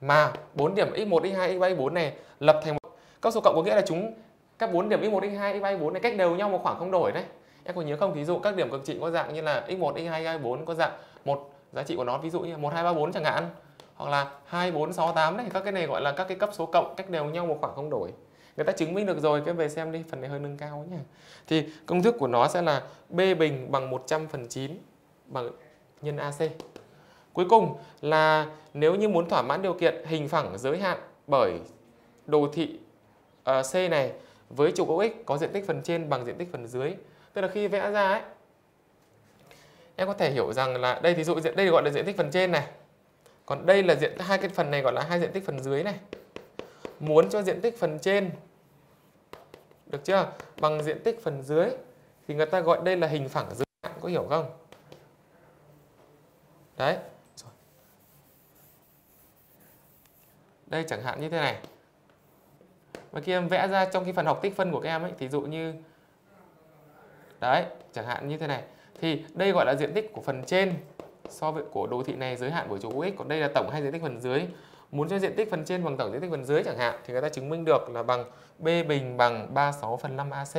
mà 4 điểm x1, x2, x3, x4 này lập thành một các số cộng có nghĩa là chúng các 4 điểm x1, x2, x3, x4 này cách đều nhau một khoảng không đổi đấy. Em có nhớ không? Ví dụ các điểm cực trị có dạng như là x1, x2, x4 có dạng một giá trị của nó ví dụ như 1 2 3 4 chẳng hạn hoặc là 2 4 6 8 đấy, các cái này gọi là các cái cấp số cộng cách đều nhau một khoảng không đổi người ta chứng minh được rồi cái về xem đi phần này hơi nâng cao nhé thì công thức của nó sẽ là b bình bằng 100 phần 9 bằng nhân AC cuối cùng là nếu như muốn thỏa mãn điều kiện hình phẳng giới hạn bởi đồ thị uh, C này với trục OX có diện tích phần trên bằng diện tích phần dưới tức là khi vẽ ra ấy em có thể hiểu rằng là đây thí dụ diện đây gọi là diện tích phần trên này còn đây là diện hai cái phần này gọi là hai diện tích phần dưới này muốn cho diện tích phần trên. Được chưa? Bằng diện tích phần dưới thì người ta gọi đây là hình phẳng giới hạn có hiểu không? Đấy đây chẳng hạn như thế này. Và khi em vẽ ra trong cái phần học tích phân của các em ấy thì dụ như, đấy, chẳng hạn như thế này. Thì đây gọi là diện tích của phần trên so với của đồ thị này, giới hạn của trục x. Còn đây là tổng hai diện tích phần dưới? Muốn cho diện tích phần trên bằng tổng diện tích phần dưới chẳng hạn, thì người ta chứng minh được là bằng b bình bằng 36 phần 5 AC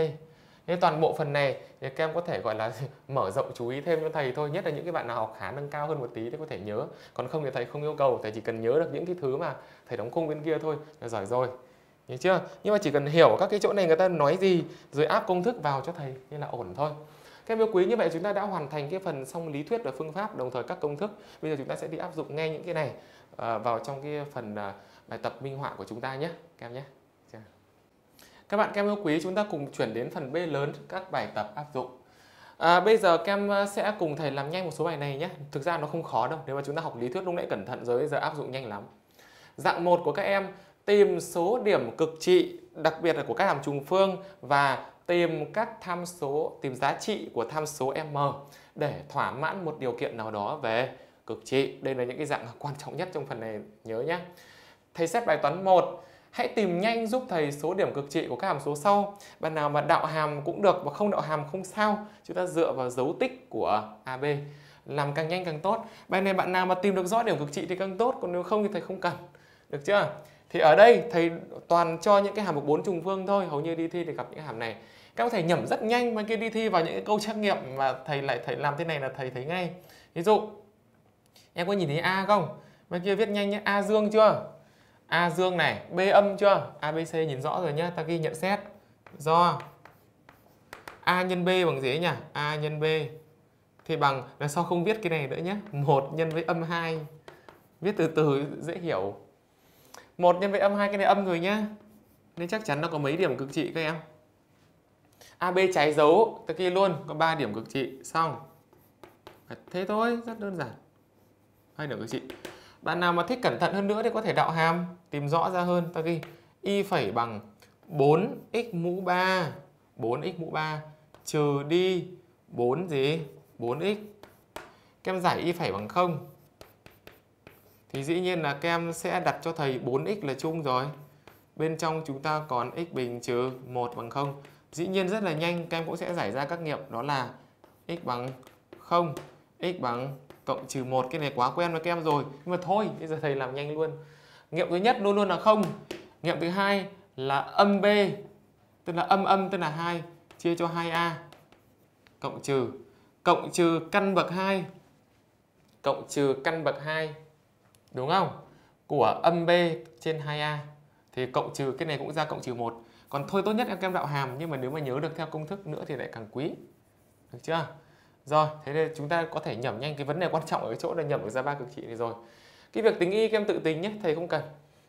Thế toàn bộ phần này, thì các em có thể gọi là mở rộng chú ý thêm cho thầy thôi. Nhất là những cái bạn nào học khá nâng cao hơn một tí thì có thể nhớ. Còn không thì thầy không yêu cầu, Thầy chỉ cần nhớ được những cái thứ mà thầy đóng khung bên kia thôi là giỏi rồi. Nhớ chưa? Nhưng mà chỉ cần hiểu các cái chỗ này người ta nói gì, Rồi áp công thức vào cho thầy như là ổn thôi. Các em yêu quý, như vậy chúng ta đã hoàn thành cái phần xong lý thuyết và phương pháp, đồng thời các công thức. Bây giờ chúng ta sẽ đi áp dụng ngay những cái này à, vào trong cái phần à, bài tập minh họa của chúng ta nhé các em nhé. Dạ. Các bạn các em yêu quý chúng ta cùng chuyển đến phần B lớn các bài tập áp dụng. À, bây giờ các em sẽ cùng thầy làm nhanh một số bài này nhé. Thực ra nó không khó đâu nếu mà chúng ta học lý thuyết lúc nãy cẩn thận rồi bây giờ áp dụng nhanh lắm. Dạng 1 của các em tìm số điểm cực trị đặc biệt là của các hàm trùng phương và tìm các tham số, tìm giá trị của tham số m để thỏa mãn một điều kiện nào đó về cực trị. Đây là những cái dạng quan trọng nhất trong phần này, nhớ nhé. Thầy xét bài toán 1 Hãy tìm nhanh giúp thầy số điểm cực trị của các hàm số sau. Bạn nào mà đạo hàm cũng được và không đạo hàm không sao. Chúng ta dựa vào dấu tích của AB. Làm càng nhanh càng tốt. Bài này bạn nào mà tìm được rõ điểm cực trị thì càng tốt. Còn nếu không thì thầy không cần. Được chưa? Thì ở đây thầy toàn cho những cái hàm bậc 4 trùng phương thôi. Hầu như đi thi thì gặp những hàm này. Các thầy nhẩm rất nhanh mà kia đi thi vào những cái câu trắc nghiệm mà thầy lại, thầy làm thế này là thầy thấy ngay. Ví dụ em có nhìn thấy A không? Bên kia viết nhanh nhé. A dương chưa? A dương này, B âm chưa? ABC nhìn rõ rồi nhá, ta ghi nhận xét. Do A nhân B bằng gì ấy nhỉ? A nhân B thì bằng là sao không viết cái này nữa nhé. 1 nhân với âm 2. Viết từ từ dễ hiểu. 1 nhân với âm 2 cái này âm rồi nhá. Nên chắc chắn nó có mấy điểm cực trị các em. AB trái dấu, ta ghi luôn, có 3 điểm cực trị, xong. Thế thôi, rất đơn giản. Hai điểm cực chị. Bạn nào mà thích cẩn thận hơn nữa thì có thể đạo hàm tìm rõ ra hơn. Ta ghi y phẩy bằng 4x mũ 3 4x mũ 3 trừ đi 4 gì? 4x. Kem giải y phẩy bằng 0. Thì dĩ nhiên là kem sẽ đặt cho thầy 4x là chung rồi. Bên trong chúng ta còn x bình trừ 1 bằng 0. Dĩ nhiên rất là nhanh kem cũng sẽ giải ra các nghiệm đó là x bằng 0, x bằng cộng trừ 1 cái này quá quen với các em rồi nhưng mà thôi, bây giờ thầy làm nhanh luôn nghiệm thứ nhất luôn luôn là không nghiệm thứ hai là âm b, tức là âm âm, tức là 2 chia cho 2a cộng trừ cộng trừ căn bậc 2 cộng trừ căn bậc 2 đúng không? Của âm B trên 2A thì cộng trừ, cái này cũng ra cộng trừ 1. Còn thôi tốt nhất em kem đạo hàm, nhưng mà nếu mà nhớ được theo công thức nữa thì lại càng quý. Được chưa? Rồi, thế nên chúng ta có thể nhẩm nhanh cái vấn đề quan trọng ở cái chỗ là nhẩm được ra ba cực trị này rồi. Cái việc tính y các em tự tính nhé, thầy không cần.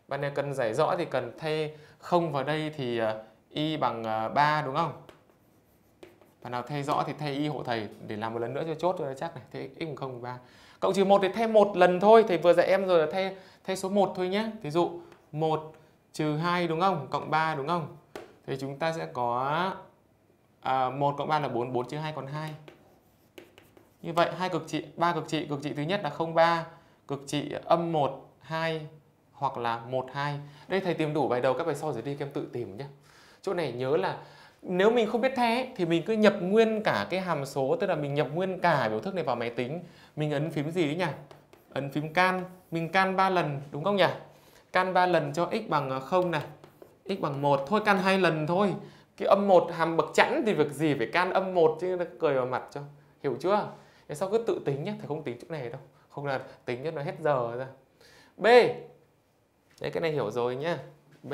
Bạn này cần giải rõ thì cần thay không vào đây thì à, y bằng à, 3 đúng không? Bạn nào thay rõ thì thay y hộ thầy để làm một lần nữa cho chốt cho chắc này. Thế x bằng 0 3. Cộng trừ 1 thì thay một lần thôi. Thầy vừa dạy em rồi là thay thay số 1 thôi nhé. Ví dụ 1 trừ 2 đúng không? Cộng 3 đúng không? Thì chúng ta sẽ có à, 1 cộng 3 là 4, 4 trừ 2 còn 2. Như vậy hai cực trị, ba cực trị, cực trị thứ nhất là 03, cực trị âm 1, 2 hoặc là 1, 2. Đây thầy tìm đủ bài đầu các bài sau rồi đi các em tự tìm nhé. Chỗ này nhớ là nếu mình không biết thế thì mình cứ nhập nguyên cả cái hàm số tức là mình nhập nguyên cả biểu thức này vào máy tính. Mình ấn phím gì đấy nhỉ? Ấn phím can. Mình can 3 lần đúng không nhỉ? Can 3 lần cho x bằng à, 0 này. X bằng 1 thôi can hai lần thôi. Cái âm 1 hàm bậc chẵn thì việc gì phải can âm 1 chứ cười vào mặt cho. Hiểu chưa? Thế sao cứ tự tính nhé thầy không tính chỗ này đâu. Không là tính nhất nó hết giờ ra. B. Đấy, cái này hiểu rồi nhá. B.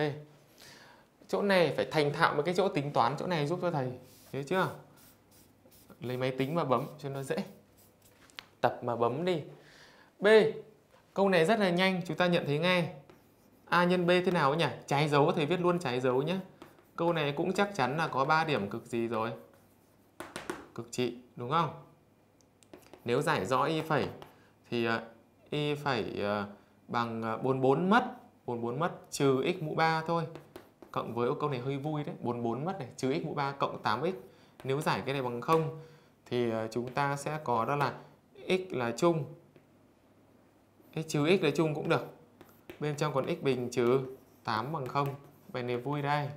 Chỗ này phải thành thạo với cái chỗ tính toán, chỗ này giúp cho thầy thế chưa? Lấy máy tính mà bấm cho nó dễ. Tập mà bấm đi. B. Câu này rất là nhanh, chúng ta nhận thấy ngay. A nhân B thế nào nhỉ? Trái dấu, thầy viết luôn trái dấu nhé câu này cũng chắc chắn là có 3 điểm cực gì rồi. Cực trị, đúng không? Nếu giải rõ y phẩy thì ờ, y phẩy ờ, bằng ờ, 44 mất 44 mất trừ x mũ 3 thôi. Cộng với câu này hơi vui đấy 44 mất này, trừ x mũ 3 cộng 8x nếu giải cái này bằng 0 thì chúng ta sẽ có đó là x là chung. X trừ x là chung cũng được. Bên trong còn x bình trừ 8 bằng 0 bài này vui đây.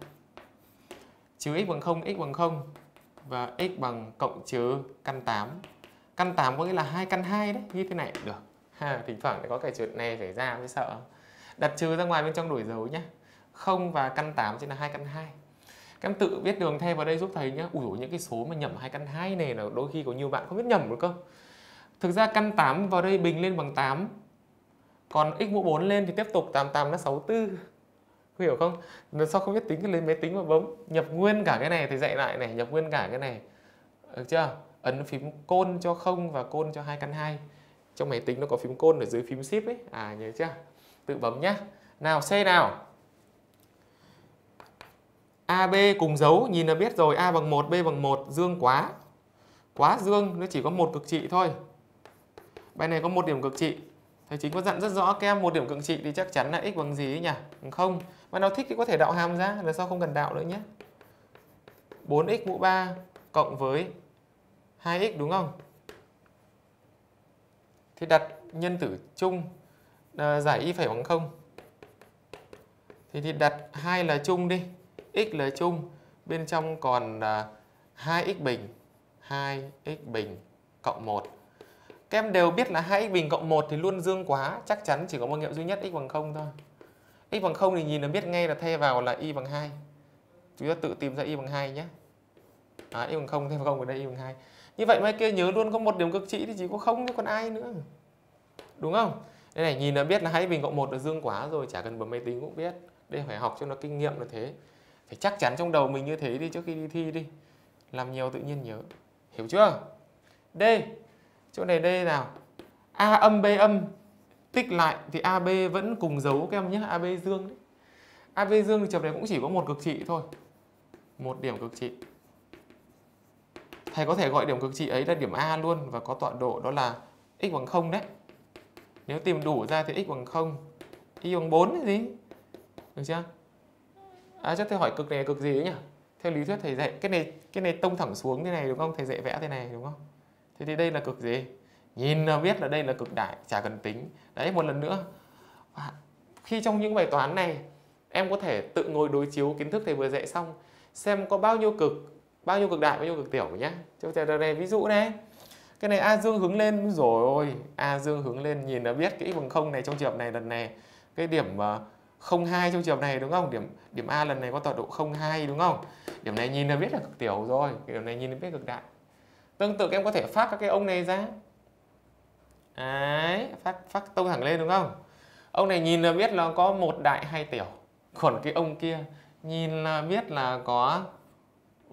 Trừ x bằng 0 x bằng 0 và x bằng cộng trừ căn 8 căn 8 có nghĩa là hai căn 2 đấy, như thế này. Được. Ha, thỉnh thoảng có cái chuyện này xảy ra, mới sợ. Đặt trừ ra ngoài bên trong đổi dấu nhé 0 và căn 8 chính là hai căn 2 các em tự viết đường thay vào đây giúp thầy nhé ủi những cái số mà nhầm hai căn 2 này là đôi khi có nhiều bạn không biết nhầm được cơ. Thực ra căn 8 vào đây bình lên bằng 8 còn x mũ 4 lên thì tiếp tục 88 là 64 hiểu không? Lần sau không biết tính lên máy tính mà bấm? Nhập nguyên cả cái này thì dạy lại này, nhập nguyên cả cái này. Được chưa? Ấn phím côn cho không và côn cho hai căn 2 trong máy tính nó có phím côn ở dưới phím shift ấy. À nhớ chưa? tự bấm nhá. Nào C nào? AB cùng dấu. Nhìn là biết rồi. A bằng 1, B bằng 1 dương quá. Quá dương nó chỉ có một cực trị thôi. Bài này có một điểm cực trị. Thầy chính có dặn rất rõ kem một điểm cực trị thì chắc chắn là x bằng gì ấy nhỉ? Không. Mà nào thích thì có thể đạo hàm ra là sao không cần đạo nữa nhé. 4x mũ 3 cộng với 2x đúng không? Thì đặt nhân tử chung à, giải y phải bằng 0. thì thì đặt 2 là chung đi x là chung bên trong còn à, 2x bình 2x bình cộng 1 các em đều biết là 2x bình cộng 1 thì luôn dương quá chắc chắn chỉ có một nghiệm duy nhất x bằng 0 thôi. X bằng 0 thì nhìn là biết ngay là thay vào là y bằng 2 chúng ta tự tìm ra y bằng 2 nhé. À, y bằng 0 thay vào 0 ở đây y bằng 2 như vậy mai kia nhớ luôn có một điểm cực trị thì chỉ có không chứ còn ai nữa. Đúng không? Đây này, nhìn là biết là hãy bình cộng một là dương quá rồi, chả cần bấm máy tính cũng biết. Đây phải học cho nó kinh nghiệm là thế. Phải chắc chắn trong đầu mình như thế đi, trước khi đi thi đi. Làm nhiều tự nhiên nhớ. Hiểu chưa? D chỗ này đây nào. A âm B âm, tích lại thì AB vẫn cùng dấu các em nhé AB dương đấy. AB dương thì chập này cũng chỉ có một cực trị thôi. Một điểm cực trị thầy có thể gọi điểm cực trị ấy là điểm A luôn và có tọa độ đó là x bằng 0 đấy. Nếu tìm đủ ra thì x bằng 0 y bằng 4 là gì? Được chưa? À chắc thầy hỏi cực này cực gì ấy nhỉ? Theo lý thuyết thầy dạy, cái này cái này tông thẳng xuống thế này đúng không? Thầy dạy vẽ thế này đúng không? Thế thì đây là cực gì? Nhìn là biết là đây là cực đại, chả cần tính. Đấy, một lần nữa. Khi trong những bài toán này, em có thể tự ngồi đối chiếu kiến thức thầy vừa dạy xong, xem có bao nhiêu cực bao nhiêu cực đại bao nhiêu cực tiểu nhá cho thầy này ví dụ này cái này a dương hướng lên rồi ôi a dương hướng lên nhìn là biết cái x bằng không này trong trường hợp này lần này cái điểm ờ, không hai trong trường hợp này đúng không? Điểm điểm A lần này có tọa độ 02 đúng không? Điểm này nhìn là biết là cực tiểu rồi, điểm này nhìn là biết cực đại. Tương tự các em có thể phát các cái ông này ra. Đấy, phát phát tông thẳng lên đúng không? Ông này nhìn là biết là có một đại hai tiểu. Còn cái ông kia nhìn là biết là có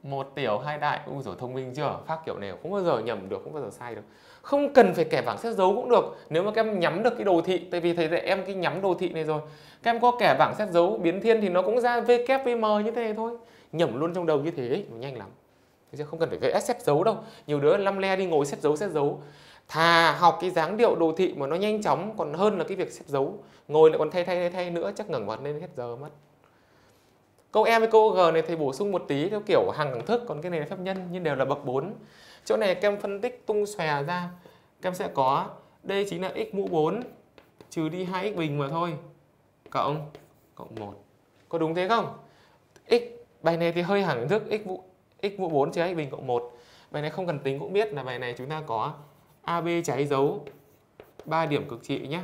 một tiểu hai đại. Ui rồi thông minh chưa? Phát kiểu này không bao giờ nhầm được, không bao giờ sai được. Không cần phải kẻ bảng xét dấu cũng được nếu mà các em nhắm được cái đồ thị. Tại vì thầy dạy em cái nhắm đồ thị này rồi. Các em có kẻ bảng xét dấu biến thiên thì nó cũng ra V kép m như thế này thôi. Nhẩm luôn trong đầu như thế ấy, nó nhanh lắm. Chứ không cần phải vẽ xếp dấu đâu. Nhiều đứa lăm le đi ngồi xếp dấu xếp dấu thà học cái dáng điệu đồ thị mà nó nhanh chóng còn hơn là cái việc xếp dấu ngồi lại còn thay thay thay, thay nữa chắc ngẩng mặt lên hết giờ mất câu e với câu g này thầy bổ sung một tí theo kiểu hàng đẳng thức, còn cái này là phép nhân, nhưng đều là bậc 4 chỗ này kem phân tích tung xòe ra, kem sẽ có đây chính là x mũ 4 trừ đi 2x bình mà thôi. Cộng cộng 1 có đúng thế không? X, bài này thì hơi hàng đẳng thức x mũ x mũ 4 trừ x bình cộng 1 bài này không cần tính cũng biết là bài này chúng ta có AB trái dấu 3 điểm cực trị nhé.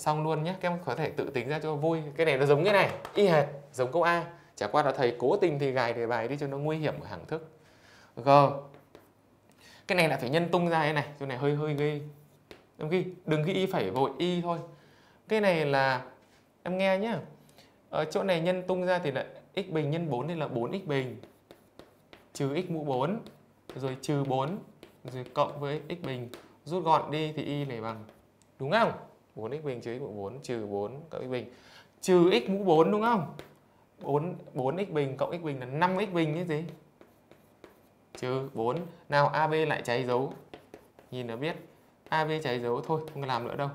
Xong luôn nhé, các em có thể tự tính ra cho vui. Cái này nó giống cái này, y hệt, giống câu A. Chả qua là thầy cố tình thì gài đề bài đi cho nó nguy hiểm ở hàng thức. G. Cái này là phải nhân tung ra thế này, chỗ này hơi hơi ghê. Em ghi, đừng ghi y phải vội y thôi. Cái này là em nghe nhé. Ở ờ, chỗ này nhân tung ra thì là x bình nhân 4 nên là 4x bình trừ x mũ 4 rồi trừ 4 rồi cộng với x bình rút gọn đi thì y này bằng đúng không 4x bình trừ x mũ 4 trừ 4 cộng x bình. Trừ x mũ 4 đúng không? 4 4x bình cộng x bình là 5x bình cái gì? Trừ 4 nào AB lại cháy dấu. Nhìn nó biết. AB cháy dấu thôi, không làm nữa đâu.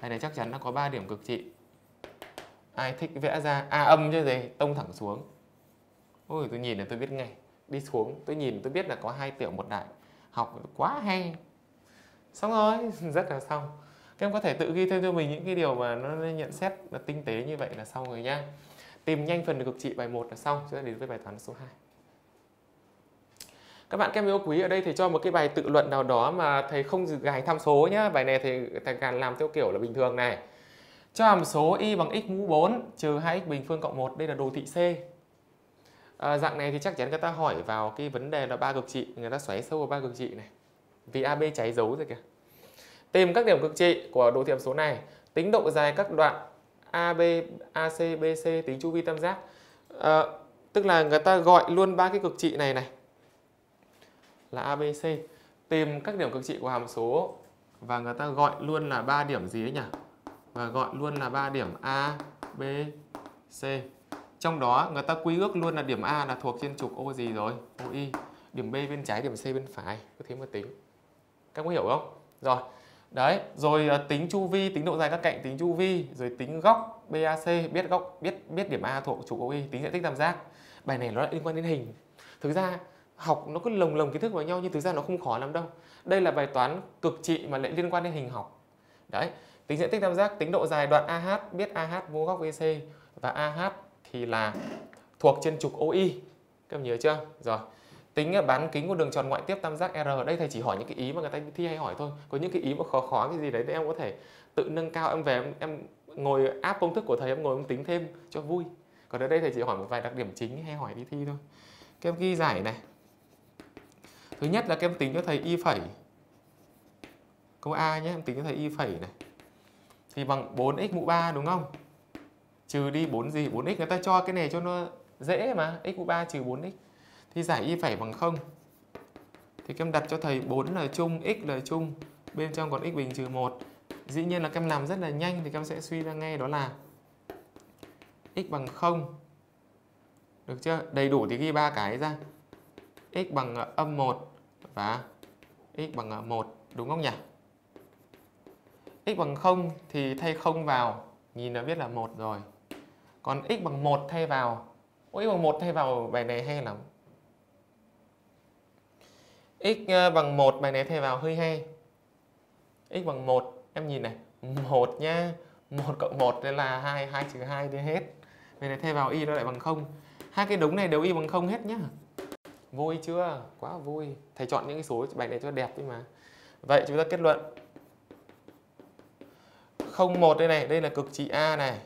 Bài này chắc chắn nó có 3 điểm cực trị. Ai thích vẽ ra a âm chứ gì? Tông thẳng xuống. Ôi, tôi nhìn là tôi biết ngay. Đi xuống, tôi nhìn tôi biết là có hai tiểu một đại. Học quá hay. Xong rồi, rất là xong các em có thể tự ghi thêm cho mình những cái điều mà nó nhận xét là tinh tế như vậy là xong rồi nhá tìm nhanh phần cực trị bài 1 là xong. Chúng ta đến với bài toán số 2 các bạn các em yêu quý ở đây thầy cho một cái bài tự luận nào đó mà thầy không gài tham số nhá. Bài này thầy thầy càng làm theo kiểu là bình thường này. Cho hàm số y bằng x mũ 4 trừ 2x bình phương cộng 1 đây là đồ thị C. À, dạng này thì chắc chắn người ta hỏi vào cái vấn đề là ba cực trị người ta xoáy sâu vào ba cực trị này. Vì AB cháy dấu rồi kìa tìm các điểm cực trị của đồ thị hàm số này tính độ dài các đoạn AB, AC, BC tính chu vi tam giác à, tức là người ta gọi luôn ba cái cực trị này này là ABC tìm các điểm cực trị của hàm số và người ta gọi luôn là ba điểm gì ấy nhỉ và gọi luôn là ba điểm A, B, C trong đó người ta quy ước luôn là điểm A là thuộc trên trục ô gì rồi? OI. Điểm B bên trái, điểm C bên phải. Cứ thế mà tính. Các có hiểu không? Rồi. Đấy, rồi à, tính chu vi, tính độ dài các cạnh, tính chu vi, rồi tính góc BAC, biết góc biết biết điểm A thuộc trục OI, tính diện tích tam giác. Bài này nó lại liên quan đến hình. Thực ra học nó cứ lồng lồng kiến thức vào nhau nhưng thực ra nó không khó lắm đâu. Đây là bài toán cực trị mà lại liên quan đến hình học. Đấy, tính diện tích tam giác, tính độ dài đoạn AH, biết AH vuông góc BC và AH thì là thuộc trên trục OI. Các em nhớ chưa? Rồi. Tính bán kính của đường tròn ngoại tiếp tam giác R. Đây thầy chỉ hỏi những cái ý mà người ta thi hay hỏi thôi. Có những cái ý mà khó khó cái gì đấy thì em có thể tự nâng cao em về em, em ngồi áp công thức của thầy em ngồi em tính thêm cho vui. Còn ở đây thầy chỉ hỏi một vài đặc điểm chính hay hỏi đi thi thôi. Các em ghi giải này. Thứ nhất là các em tính cho thầy y phẩy. Câu A nhé, em tính cho thầy y phẩy này. Thì bằng 4x mũ 3 đúng không? trừ đi 4 gì 4x người ta cho cái này cho nó dễ mà x mũ 3 trừ 4x thì giải y phải bằng 0 thì em đặt cho thầy 4 là chung x là chung bên trong còn x bình trừ 1 dĩ nhiên là em làm rất là nhanh thì em sẽ suy ra ngay đó là x bằng 0 được chưa? Đầy đủ thì ghi ba cái ra. X bằng ờ, âm 1 và x bằng ờ, 1 đúng không nhỉ? X bằng 0 thì thay 0 vào nhìn nó biết là 1 rồi. Còn x bằng 1 thay vào. Ủa, x bằng 1 thay vào bài này hay lắm x ờ, bằng 1 bài này thay vào, hơi hay. X bằng 1 em nhìn này. 1 nhá. 1 cộng 1 đây là 2 2 trừ 2 đi hết. Bài này thay vào y nó lại bằng 0 hai cái đống này đều y bằng 0 hết nhá. Vui chưa? Quá vui. Thầy chọn những cái số bài này cho đẹp đi mà. Vậy chúng ta kết luận. 01 đây này, đây là cực trị A này.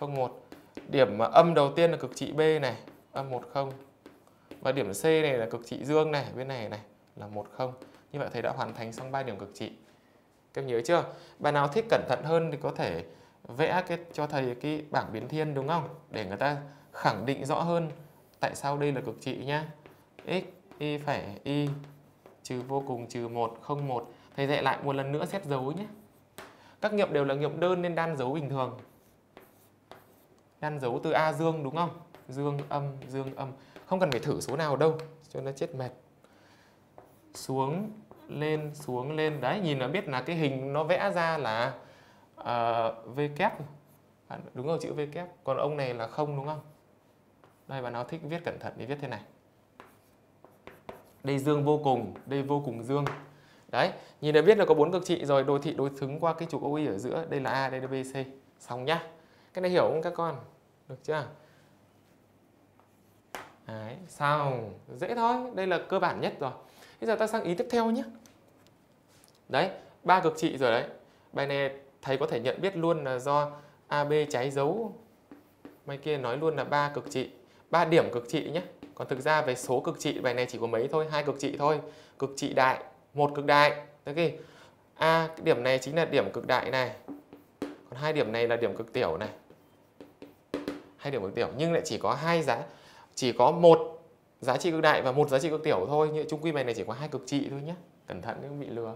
01 điểm âm đầu tiên là cực trị B này. Âm 10 và điểm C này là cực trị dương này, bên này này, là một không. Như vậy thầy đã hoàn thành xong ba điểm cực trị. Các em nhớ chưa? Bạn nào thích cẩn thận hơn thì có thể vẽ cái, cho thầy cái bảng biến thiên, đúng không? Để người ta khẳng định rõ hơn tại sao đây là cực trị nhá. X, y phải y, trừ vô cùng, trừ 1 không 1 thầy dạy lại một lần nữa xét dấu nhé. Các nghiệm đều là nghiệm đơn nên đan dấu bình thường. Đan dấu từ a dương, đúng không? Dương âm dương âm không cần phải thử số nào đâu cho nó chết mệt. Xuống lên xuống lên. Đấy nhìn là biết là cái hình nó vẽ ra là uh, v kép à, đúng rồi chữ v kép. Còn ông này là không đúng không? Đây bạn nào thích viết cẩn thận thì viết thế này. Đây dương vô cùng đây vô cùng dương. Đấy nhìn đã biết là có bốn cực trị rồi đồ thị đối xứng qua cái trục OI ở giữa. Đây là A đây là B C. Xong nhá. Cái này hiểu không các con? Được chưa? Đấy xong dễ thôi, đây là cơ bản nhất rồi. Bây giờ ta sang ý tiếp theo nhé. Đấy, ba cực trị rồi đấy. Bài này thầy có thể nhận biết luôn là do AB cháy dấu. Mai kia nói luôn là ba cực trị, ba điểm cực trị nhé. Còn thực ra về số cực trị, bài này chỉ có mấy thôi, hai cực trị thôi. Cực trị đại, một cực đại. Đấy kì. A, cái điểm này chính là điểm cực đại này. Còn hai điểm này là điểm cực tiểu này. Hai điểm cực tiểu, nhưng lại chỉ có hai giá chỉ có một giá trị cực đại và một giá trị cực tiểu thôi. Như trung quy bài này chỉ có hai cực trị thôi nhé. Cẩn thận nếu bị lừa.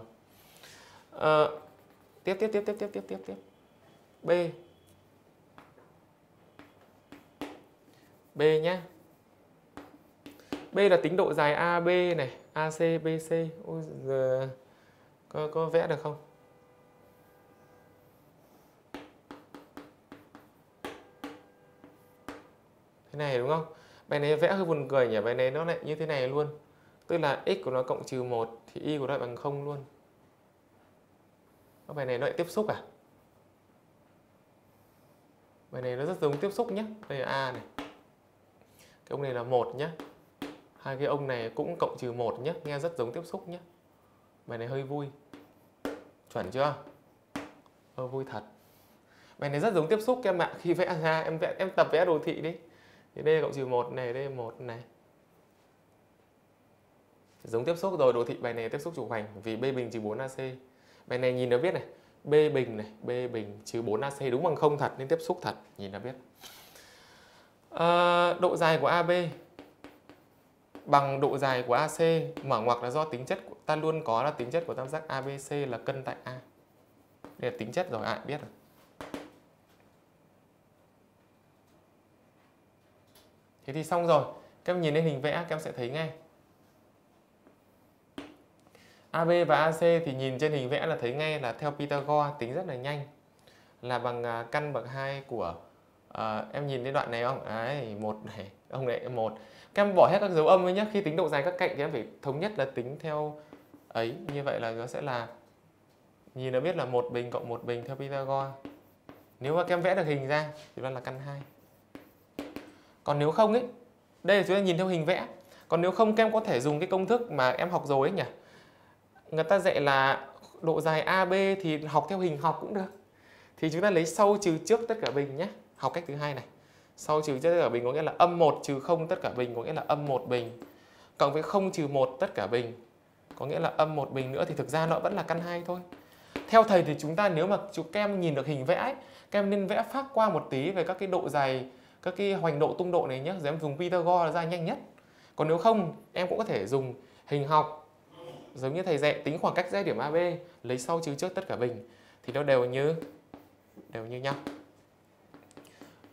À, tiếp tiếp tiếp tiếp tiếp tiếp tiếp tiếp. B. B nhé. B là tính độ dài AB này, AC, BC. Ôi giời có, có vẽ được không thế này đúng không bài này vẽ hơi buồn cười nhỉ bài này nó lại như thế này luôn. Tức là x của nó cộng trừ 1 thì y của nó bằng 0 luôn. Bài này nó lại tiếp xúc à? Bài này nó rất giống tiếp xúc nhé đây là a này. Cái ông này là một nhé hai cái ông này cũng cộng trừ một nhé nghe rất giống tiếp xúc nhé bài này hơi vui. Chuẩn chưa? Ơ vui thật. Bài này rất giống tiếp xúc em ạ. Khi vẽ ra, em vẽ, em tập vẽ đồ thị đi thì đây là cộng trừ một này đây là một này giống tiếp xúc rồi đồ thị bài này tiếp xúc trục hoành vì b bình trừ 4 ac bài này nhìn nó biết này b bình này b bình trừ 4 ac đúng bằng không thật nên tiếp xúc thật nhìn nó biết à, độ dài của ab bằng độ dài của AC mở ngoặc là do tính chất ta luôn có là tính chất của tam giác ABC là cân tại A. Đây là tính chất rồi ai biết rồi. Thế thì xong rồi. Các em nhìn lên hình vẽ các em sẽ thấy ngay. AB và AC thì nhìn trên hình vẽ là thấy ngay là theo Pythagore tính rất là nhanh. Là bằng à, căn bậc 2 của uh, em nhìn thấy đoạn này không? Đấy, một này, ông này một các em bỏ hết các dấu âm với nhé khi tính độ dài các cạnh thì em phải thống nhất là tính theo ấy như vậy là nó sẽ là nhìn nó biết là một bình cộng một bình theo Pythagore nếu mà các em vẽ được hình ra thì nó là căn 2 còn nếu không ấy đây là chúng ta nhìn theo hình vẽ. Còn nếu không các em có thể dùng cái công thức mà em học rồi ấy nhỉ? Người ta dạy là độ dài AB thì học theo hình học cũng được. Thì chúng ta lấy sau trừ trước tất cả bình nhé. Học cách thứ hai này. Sau trừ trước tất cả bình có nghĩa là âm 1 trừ 0 tất cả bình có nghĩa là âm 1 bình. Cộng với 0 trừ 1 tất cả bình có nghĩa là âm 1 bình nữa thì thực ra nó vẫn là căn 2 thôi. Theo thầy thì chúng ta nếu mà chú kem nhìn được hình vẽ ấy, các em nên vẽ phát qua một tí về các cái độ dài, các cái hoành độ tung độ này nhé, rồi em dùng Pythagore ra nhanh nhất. Còn nếu không, em cũng có thể dùng hình học giống như thầy dạy tính khoảng cách ra điểm AB lấy sau trừ trước tất cả bình thì nó đều như đều như nhau.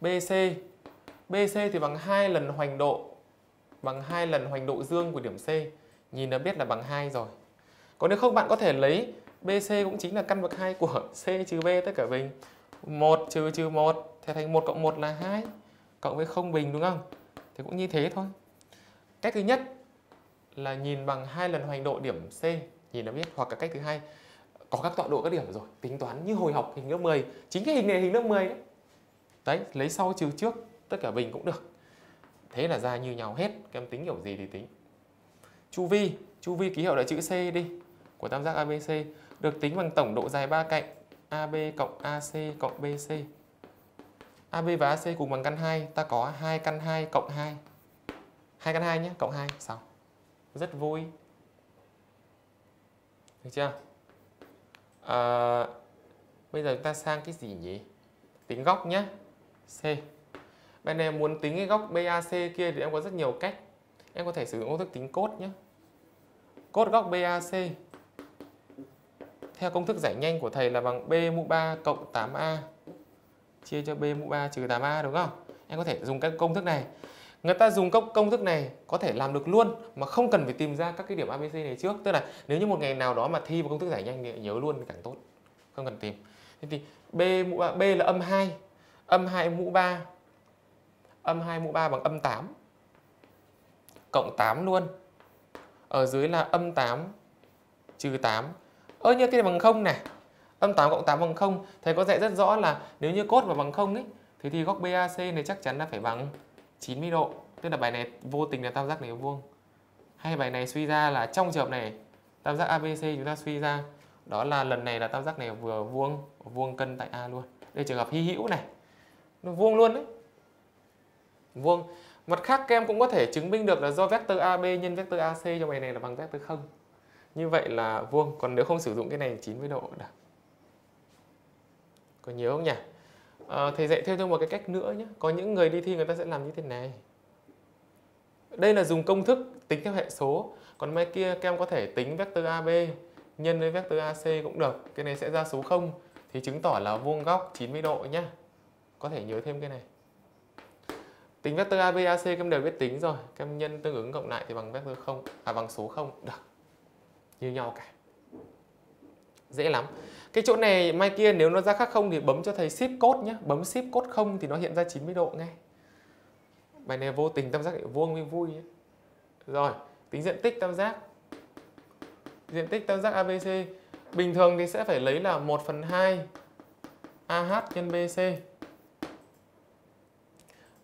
BC BC thì bằng 2 lần hoành độ bằng 2 lần hoành độ dương của điểm C. Nhìn nó biết là bằng 2 rồi. Còn nếu không bạn có thể lấy BC cũng chính là căn bậc 2 của C trừ B tất cả bình. 1 trừ trừ 1 thì thành 1 cộng 1 là 2 cộng với không bình đúng không? Thì cũng như thế thôi. Cách thứ nhất là nhìn bằng hai lần hoành độ điểm C, nhìn đã biết hoặc là cách thứ hai có các tọa độ các điểm rồi, tính toán như hồi học hình lớp 10, chính cái hình này hình lớp 10 đấy. Đấy, lấy sau trừ trước tất cả bình cũng được thế là ra như nhau hết các em tính kiểu gì thì tính chu vi chu vi ký hiệu là chữ C đi của tam giác ABC được tính bằng tổng độ dài ba cạnh AB cộng AC cộng BC AB và AC cùng bằng căn 2 ta có 2 căn 2 cộng 2 2 căn 2 nhé, cộng 2, xong. Rất vui. Được chưa? À, bây giờ chúng ta sang cái gì nhỉ? Tính góc nhé. C. Bên này muốn tính cái góc BAC kia thì em có rất nhiều cách. Em có thể sử dụng công thức tính cốt nhé. Cốt góc BAC theo công thức giải nhanh của thầy là bằng B mũ 3 cộng 8A chia cho B mũ 3 trừ 8A đúng không? Em có thể dùng các công thức này. Người ta dùng các công thức này có thể làm được luôn mà không cần phải tìm ra các cái điểm ABC này trước. Tức là nếu như một ngày nào đó mà thi vào công thức giải nhanh thì nhớ luôn càng tốt. Không cần tìm. Thế thì B mũ 3, B là âm 2. Âm 2 mũ 3. Âm 2 mũ 3 bằng âm 8. Cộng 8 luôn. Ở dưới là âm 8 trừ 8 ơ như cái này bằng 0 này âm 8 cộng 8 bằng 0 thầy có dạy rất rõ là nếu như cốt mà bằng 0 ấy, thì thì góc BAC này chắc chắn là phải bằng 90 độ. Tức là bài này vô tình là tam giác này vuông. Hay bài này suy ra là trong trường hợp này, tam giác ABC chúng ta suy ra, đó là lần này là tam giác này vừa vuông vuông cân tại A luôn. Đây trường hợp hy hữu này. Nó vuông luôn đấy. Vuông. Mặt khác, các em cũng có thể chứng minh được là do vector AB nhân vector AC cho bài này là bằng vector 0 như vậy là vuông. Còn nếu không sử dụng cái này 90 độ được có nhớ không nhỉ? Ờ, à, thầy dạy thêm cho một cái cách nữa nhé. Có những người đi thi người ta sẽ làm như thế này. Đây là dùng công thức tính theo hệ số. Còn mai kia các em có thể tính vector AB nhân với vector AC cũng được. Cái này sẽ ra số 0 thì chứng tỏ là vuông góc 90 độ nhé có thể nhớ thêm cái này. Tính vector AB AC các em đều biết tính rồi. Các em nhân tương ứng cộng lại thì bằng vector 0 à bằng số 0 được. Như nhau cả. Dễ lắm cái chỗ này, mai kia nếu nó ra khác không thì bấm cho thầy ship code nhé bấm ship code không thì nó hiện ra 90 độ ngay. Bài này vô tình tam giác vuông mới vui nhé. rồi, tính diện tích tam giác. Diện tích tam giác ABC bình thường thì sẽ phải lấy là 1 phần 2 AH nhân BC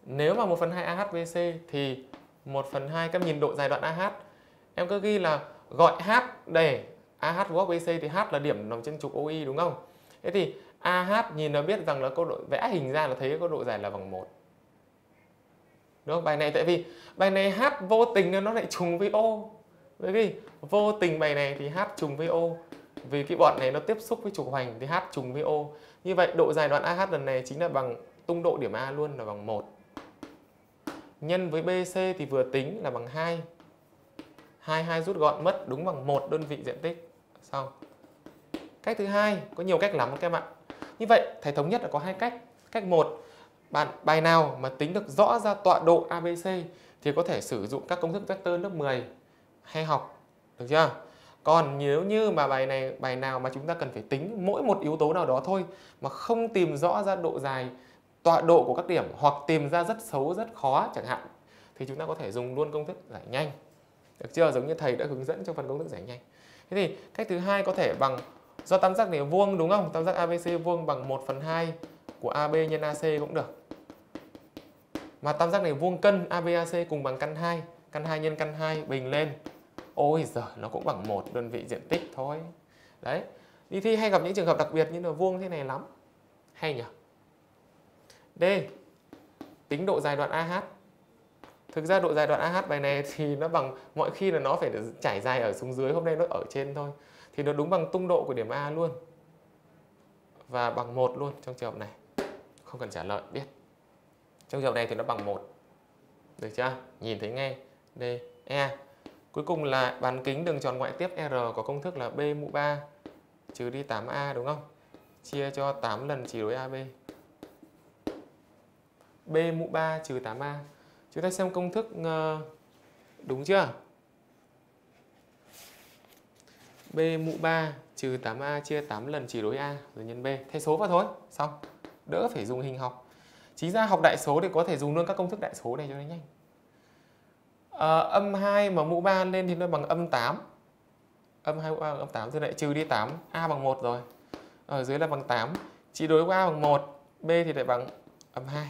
nếu mà 1 phần 2 AH BC thì 1 phần 2 các nhìn độ dài đoạn AH em cứ ghi là gọi H để AH góc BC thì H là điểm nằm trên trục OI đúng không? Thế thì AH nhìn nó biết rằng là có độ vẽ hình ra là thấy có độ dài là bằng 1. Đúng không? Bài này, tại vì bài này H vô tình nó lại trùng với O. Bởi vì vô tình bài này thì H trùng với O. Vì cái bọn này nó tiếp xúc với trục hoành thì H trùng với O. Như vậy, độ dài đoạn AH lần này chính là bằng tung độ điểm A luôn là bằng 1. Nhân với BC thì vừa tính là bằng 2. 22 rút gọn mất, đúng bằng một đơn vị diện tích. Xong. Cách thứ hai, có nhiều cách lắm các em ạ. Như vậy, thầy thống nhất là có hai cách. Cách một, bạn, bài nào mà tính được rõ ra tọa độ ABC thì có thể sử dụng các công thức vector lớp 10 hay học. Được chưa? Còn nếu như mà bài này, bài nào mà chúng ta cần phải tính mỗi một yếu tố nào đó thôi mà không tìm rõ ra độ dài, tọa độ của các điểm hoặc tìm ra rất xấu, rất khó chẳng hạn, thì chúng ta có thể dùng luôn công thức giải nhanh được chưa giống như thầy đã hướng dẫn trong phần công thức giải nhanh thế thì cách thứ hai có thể bằng do tam giác này vuông, đúng không? Tam giác ABC vuông bằng 1 phần 2 của AB nhân AC cũng được. Mà tam giác này vuông cân ABAC cùng bằng căn 2 căn 2 nhân căn 2 bình lên. Ôi giời, nó cũng bằng một đơn vị diện tích thôi. Đấy, đi thi hay gặp những trường hợp đặc biệt như là vuông thế này lắm. Hay nhỉ? D, tính độ dài đoạn AH thực ra độ dài đoạn AH bài này thì nó bằng mọi khi là nó phải trải dài ở xuống dưới, hôm nay nó ở trên thôi. Thì nó đúng bằng tung độ của điểm A luôn. Và bằng một luôn trong trường hợp này. Không cần trả lời, biết. Trong trường hợp này thì nó bằng một. Được chưa? Nhìn thấy ngay. D E. Cuối cùng là bán kính đường tròn ngoại tiếp R có công thức là B mũ 3 trừ đi 8A đúng không? Chia cho 8 lần chỉ đối AB B. Mũ 3 trừ 8A Chúng ta xem công thức ờ, đúng chưa? B mũ 3 trừ 8A chia 8 lần chỉ đối A rồi nhân B. Thay số vào thôi. Xong. Đỡ phải dùng hình học. Chính ra học đại số thì có thể dùng luôn các công thức đại số này cho nó nhanh. À, âm 2 mà mũ 3 lên thì nó bằng âm 8. Âm 2 mũ 3 bằng âm 8 rồi lại trừ đi 8. A bằng 1 rồi. Ở dưới là bằng 8. Chỉ đối của A bằng 1. B thì lại bằng âm 2.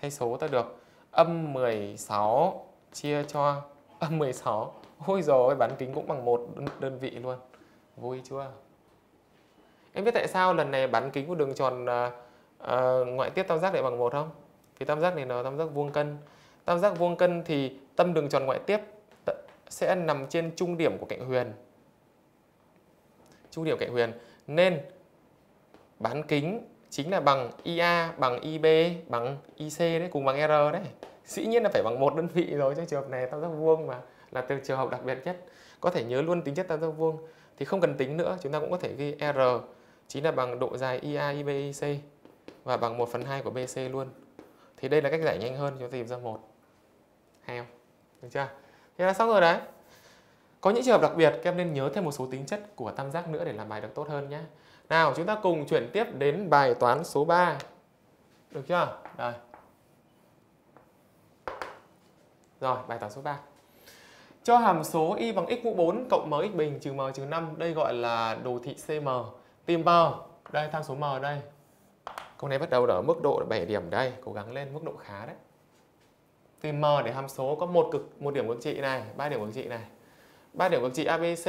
Thay số ta được âm 16 chia cho âm 16 ôi rồi bán kính cũng bằng một đơn vị luôn. Vui chưa? Em biết tại sao lần này bán kính của đường tròn à, à, ngoại tiếp tam giác lại bằng một không? Vì tam giác này là tam giác vuông cân. Tam giác vuông cân thì tâm đường tròn ngoại tiếp sẽ nằm trên trung điểm của cạnh huyền. Trung điểm cạnh huyền. Nên bán kính chính là bằng IA bằng IB bằng IC đấy cùng bằng R đấy. Dĩ nhiên là phải bằng một đơn vị rồi trong trường hợp này tam giác vuông mà là từ trường hợp đặc biệt nhất. Có thể nhớ luôn tính chất tam giác vuông thì không cần tính nữa, chúng ta cũng có thể ghi R chính là bằng độ dài IA IB IC và bằng 1 phần 2 của BC luôn. Thì đây là cách giải nhanh hơn chúng ta tìm ra một. Hay không? Được chưa? Thế là xong rồi đấy. Có những trường hợp đặc biệt các em nên nhớ thêm một số tính chất của tam giác nữa để làm bài được tốt hơn nhé. Nào chúng ta cùng chuyển tiếp đến bài toán số 3. Được chưa? Đây. Rồi, bài toán số 3. Cho hàm số y bằng x mũ 4 cộng m x bình trừ m trừ 5. Đây gọi là đồ thị CM. Tìm m. Đây, tham số m đây. Câu này bắt đầu ở mức độ 7 điểm đây. Cố gắng lên mức độ khá đấy. Tìm m để hàm số có một cực một điểm cực trị này, ba điểm cực trị này. ba điểm cực trị ABC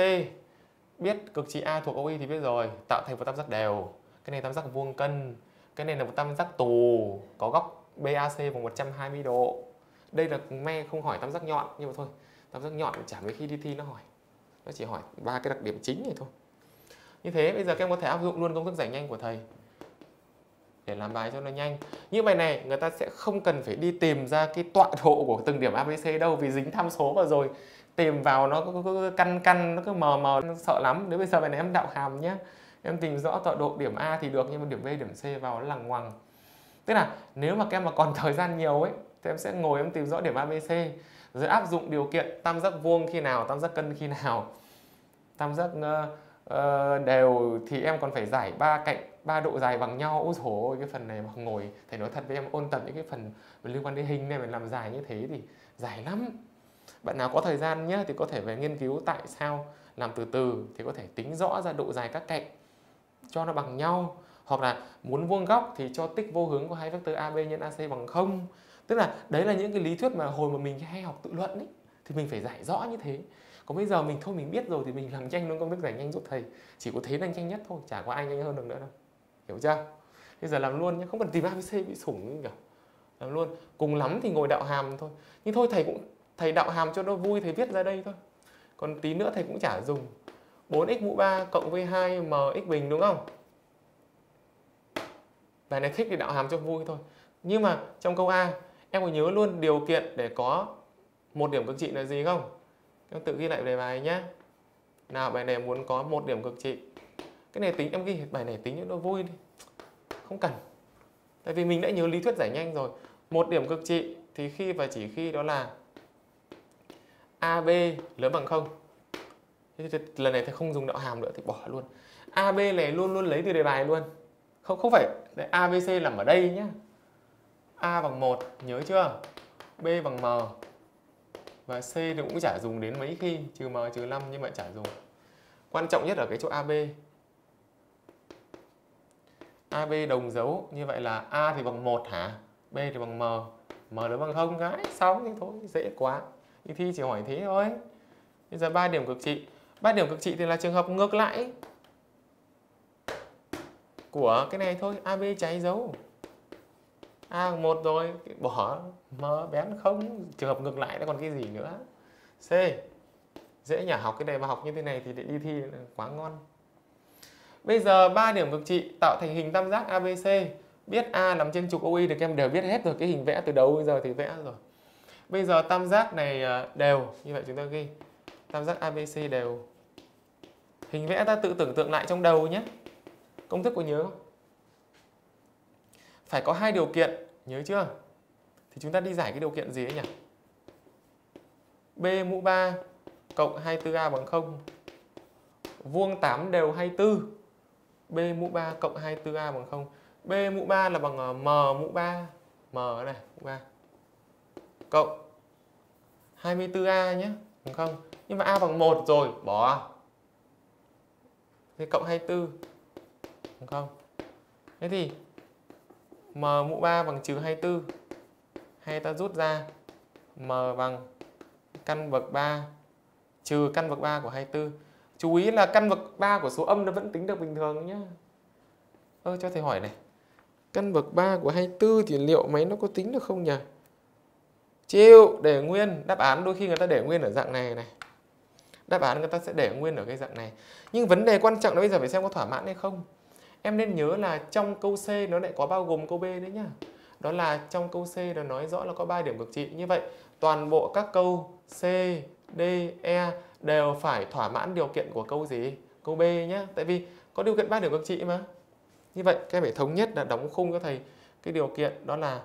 biết cực trị A thuộc OI thì biết rồi, tạo thành một tam giác đều. Cái này tam giác vuông cân, cái này là một tam giác tù, có góc BAC bằng 120 độ. Đây là me không hỏi tam giác nhọn, nhưng mà thôi, tam giác nhọn chả mấy khi đi thi nó hỏi. Nó chỉ hỏi ba cái đặc điểm chính này thôi. Như thế, bây giờ các em có thể áp dụng luôn công thức giải nhanh của thầy để làm bài cho nó nhanh. Như bài này, người ta sẽ không cần phải đi tìm ra cái tọa độ của từng điểm ABC đâu, vì dính tham số vào rồi tìm vào nó cứ, căn căn nó cứ mờ mờ nó sợ lắm. Nếu bây giờ bài này em đạo hàm nhé em tìm rõ tọa độ điểm A thì được nhưng mà điểm B điểm C vào nó lằng ngoằng. Tức là nếu mà các em mà còn thời gian nhiều ấy thì em sẽ ngồi em tìm rõ điểm ABC rồi áp dụng điều kiện tam giác vuông khi nào tam giác cân khi nào. Tam giác uh, uh, đều thì em còn phải giải ba cạnh ba độ dài bằng nhau. Ôi dồi cái phần này mà ngồi thầy nói thật với em ôn tập những cái phần liên quan đến hình này mình làm dài như thế thì dài lắm bạn nào có thời gian nhé thì có thể về nghiên cứu tại sao làm từ từ thì có thể tính rõ ra độ dài các cạnh, cho nó bằng nhau. Hoặc là muốn vuông góc thì cho tích vô hướng của hai vectơ AB nhân AC bằng 0 tức là đấy là những cái lý thuyết mà hồi mà mình hay học tự luận ấy, thì mình phải giải rõ như thế. Còn bây giờ mình thôi, mình biết rồi thì mình làm nhanh luôn công thức giải nhanh giúp thầy. Chỉ có thế là nhanh nhất thôi, chả có ai nhanh hơn được nữa đâu. Hiểu chưa? Bây giờ làm luôn nhé, không cần tìm ABC bị sủng cả làm luôn. Cùng lắm thì ngồi đạo hàm thôi. Nhưng thôi thầy cũng thầy đạo hàm cho nó vui, thầy viết ra đây thôi. Còn tí nữa thầy cũng chả dùng. 4x mũ 3 cộng với 2 mx bình, đúng không? Bài này, thích thì đạo hàm cho vui thôi. Nhưng mà trong câu A, em có nhớ luôn điều kiện để có một điểm cực trị là gì không? Em tự ghi lại đề bài nhé nào, bài này muốn có một điểm cực trị. Cái này tính, em ghi bài này tính cho nó vui đi. Không cần. Tại vì mình đã nhớ lý thuyết giải nhanh rồi. Một điểm cực trị thì khi và chỉ khi đó là AB lớn bằng 0 Thế thì lần này thầy không dùng đạo hàm nữa thì bỏ luôn. AB này luôn luôn lấy từ đề bài luôn. Không không phải. Đấy, ABC nằm ở đây nhá. A bằng 1 nhớ chưa? B bằng M. Và C thì cũng chả dùng đến mấy khi trừ M trừ 5 nhưng mà chả dùng. Quan trọng nhất ở cái chỗ AB AB đồng dấu như vậy là A thì bằng 1 hả? B thì bằng M. M lớn bằng 0 cái xong thì thôi dễ quá đi thi chỉ hỏi thế thôi. Bây giờ ba điểm cực trị. Ba điểm cực trị thì là trường hợp ngược lại. Của cái này thôi AB cháy dấu. A một rồi bỏ M bén không. Trường hợp ngược lại nó còn cái gì nữa? C. Dễ nhả học cái đề mà học như thế này thì để đi thi quá ngon. Bây giờ ba điểm cực trị tạo thành hình tam giác ABC biết A nằm trên trục OI thì các em đều biết hết rồi, cái hình vẽ từ đầu bây giờ thì vẽ rồi. Bây giờ tam giác này ờ, đều, như vậy chúng ta ghi tam giác ABC đều. Hình vẽ ta tự tưởng tượng lại trong đầu nhé. Công thức có nhớ không? Phải có hai điều kiện, nhớ chưa? Thì chúng ta đi giải cái điều kiện gì ấy nhỉ? B mũ 3 cộng 24A bằng 0. Vuông 8 đều 24. B mũ 3 cộng 24A bằng 0. B mũ 3 là bằng ờ, M mũ 3. M này, mũ 3 cộng 24A nhé, đúng không? Nhưng mà A bằng 1 rồi, bỏ. Thế cộng 24, đúng không? Thế thì M mũ 3 bằng trừ 24. Hay ta rút ra M bằng căn bậc 3 trừ căn bậc 3 của 24. Chú ý là căn bậc 3 của số âm nó vẫn tính được bình thường nhé. Ơ cho thầy hỏi này. Căn bậc 3 của 24 thì liệu máy nó có tính được không nhỉ? Chịu để nguyên. Đáp án đôi khi người ta để nguyên ở dạng này này. Đáp án người ta sẽ để nguyên ở cái dạng này. Nhưng vấn đề quan trọng là bây giờ phải xem có thỏa mãn hay không. Em nên nhớ là trong câu C nó lại có bao gồm câu B đấy nhá. Đó là trong câu C nó nói rõ là có 3 điểm cực trị. Như vậy toàn bộ các câu C, D, E đều phải thỏa mãn điều kiện của câu gì? Câu B nhá. Tại vì có điều kiện ba điểm cực trị mà. Như vậy các em phải thống nhất là đóng khung cho thầy cái điều kiện đó là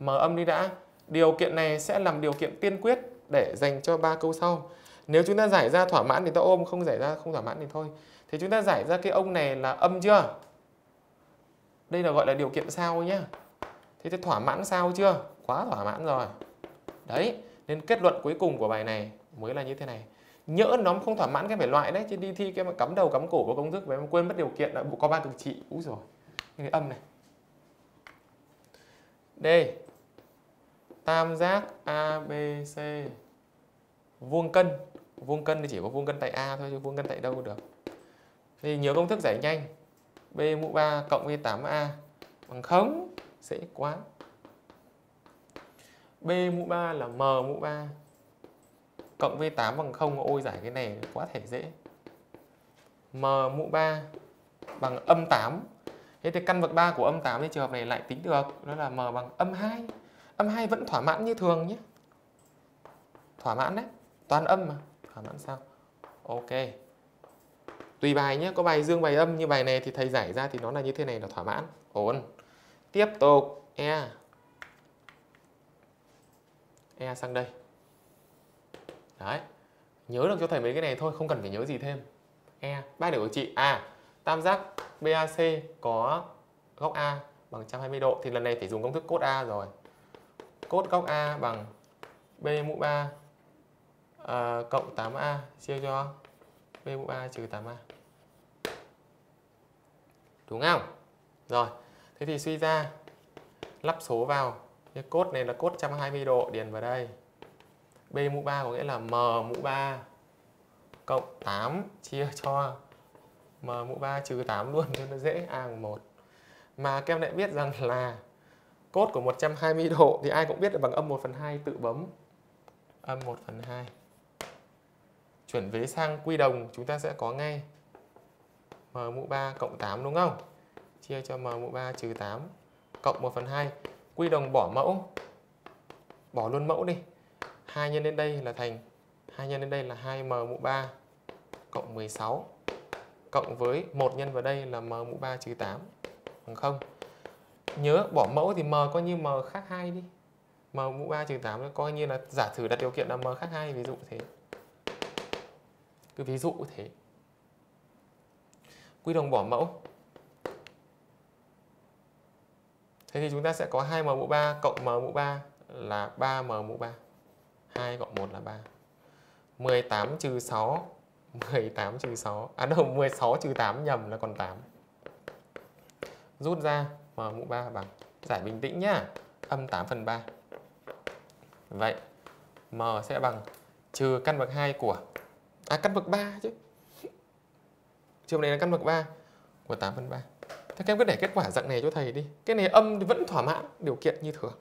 mở âm đi đã điều kiện này sẽ làm điều kiện tiên quyết để dành cho ba câu sau. Nếu chúng ta giải ra thỏa mãn thì ta ôm, không giải ra không thỏa mãn thì thôi. Thì chúng ta giải ra cái ông này là âm chưa? Đây là gọi là điều kiện sao nhá. Thế thì thỏa mãn sao chưa? Quá thỏa mãn rồi. Đấy, nên kết luận cuối cùng của bài này mới là như thế này. Nhỡ nó không thỏa mãn cái phải loại đấy, chứ đi thi cái mà cắm đầu cắm cổ vào công thức và em quên mất điều kiện là có ba cực trị. Úi rồi cái âm này. Đây tam giác ABC vuông cân. Vuông cân thì chỉ có vuông cân tại A thôi chứ vuông cân tại đâu được. Thì nhớ công thức giải nhanh. B mũ 3 cộng với 8A bằng 0 dễ quá. B mũ 3 là M mũ 3 cộng với 8 bằng 0 ôi giải cái này quá thể dễ. M mũ 3 bằng âm 8 thế thì căn bậc 3 của âm 8 thì trường hợp này lại tính được. Đó là M bằng âm 2 âm 2 vẫn thỏa mãn như thường nhé. Thỏa mãn đấy, toàn âm mà. Thỏa mãn sao? Ok. Tùy bài nhé, có bài dương, bài âm. Như bài này thì thầy giải ra thì nó là như thế này là thỏa mãn. Ổn. Tiếp tục. E. E sang đây. Đấy. Nhớ được cho thầy mấy cái này thôi, không cần phải nhớ gì thêm. E. Ba điều của chị. À tam giác BAC có góc A bằng 120 độ thì lần này phải dùng công thức cốt A rồi cốt góc A bằng B mũ 3 à, ờ, cộng 8A chia cho B mũ 3 trừ 8A đúng không? Rồi thế thì suy ra lắp số vào. Cái cốt này là cốt 120 độ điền vào đây. B mũ 3 có nghĩa là M mũ 3 cộng 8 chia cho M mũ 3 trừ 8 luôn cho nó dễ. A bằng 1. Mà các em lại biết rằng là cốt của 120 độ thì ai cũng biết là bằng âm 1 phần 2 tự bấm âm 1 phần 2. Chuyển vế sang quy đồng, chúng ta sẽ có ngay M mũ 3 cộng 8 đúng không? Chia cho M mũ 3 trừ 8 cộng 1 phần 2. Quy đồng bỏ mẫu. Bỏ luôn mẫu đi. 2 nhân lên đây là thành 2 nhân lên đây là 2m mũ 3 cộng 16 cộng với 1 nhân vào đây là m mũ 3 trừ 8 bằng 0. Nhớ, bỏ mẫu thì m coi như m khác 2 đi. m mũ 3 trừ 8 coi như là giả thử đặt điều kiện là m khác 2 ví dụ thế. Cứ ví dụ thế. Quy đồng bỏ mẫu. Thế thì chúng ta sẽ có 2m mũ 3 cộng m mũ 3 là 3m mũ 3. 2 cộng 1 là 3. 18 trừ 6 18 trừ 6 À đâu 16 trừ 8 nhầm là còn 8 Rút ra M mũ 3 bằng Giải bình tĩnh nhá. Âm 8 phần 3 Vậy, M sẽ bằng Trừ căn bậc 2 của À căn bậc 3 chứ. Trường này là căn bậc 3 Của 8 phần 3 Thế các em cứ để kết quả dạng này cho thầy đi. Cái này âm thì vẫn thỏa mãn, điều kiện như thường.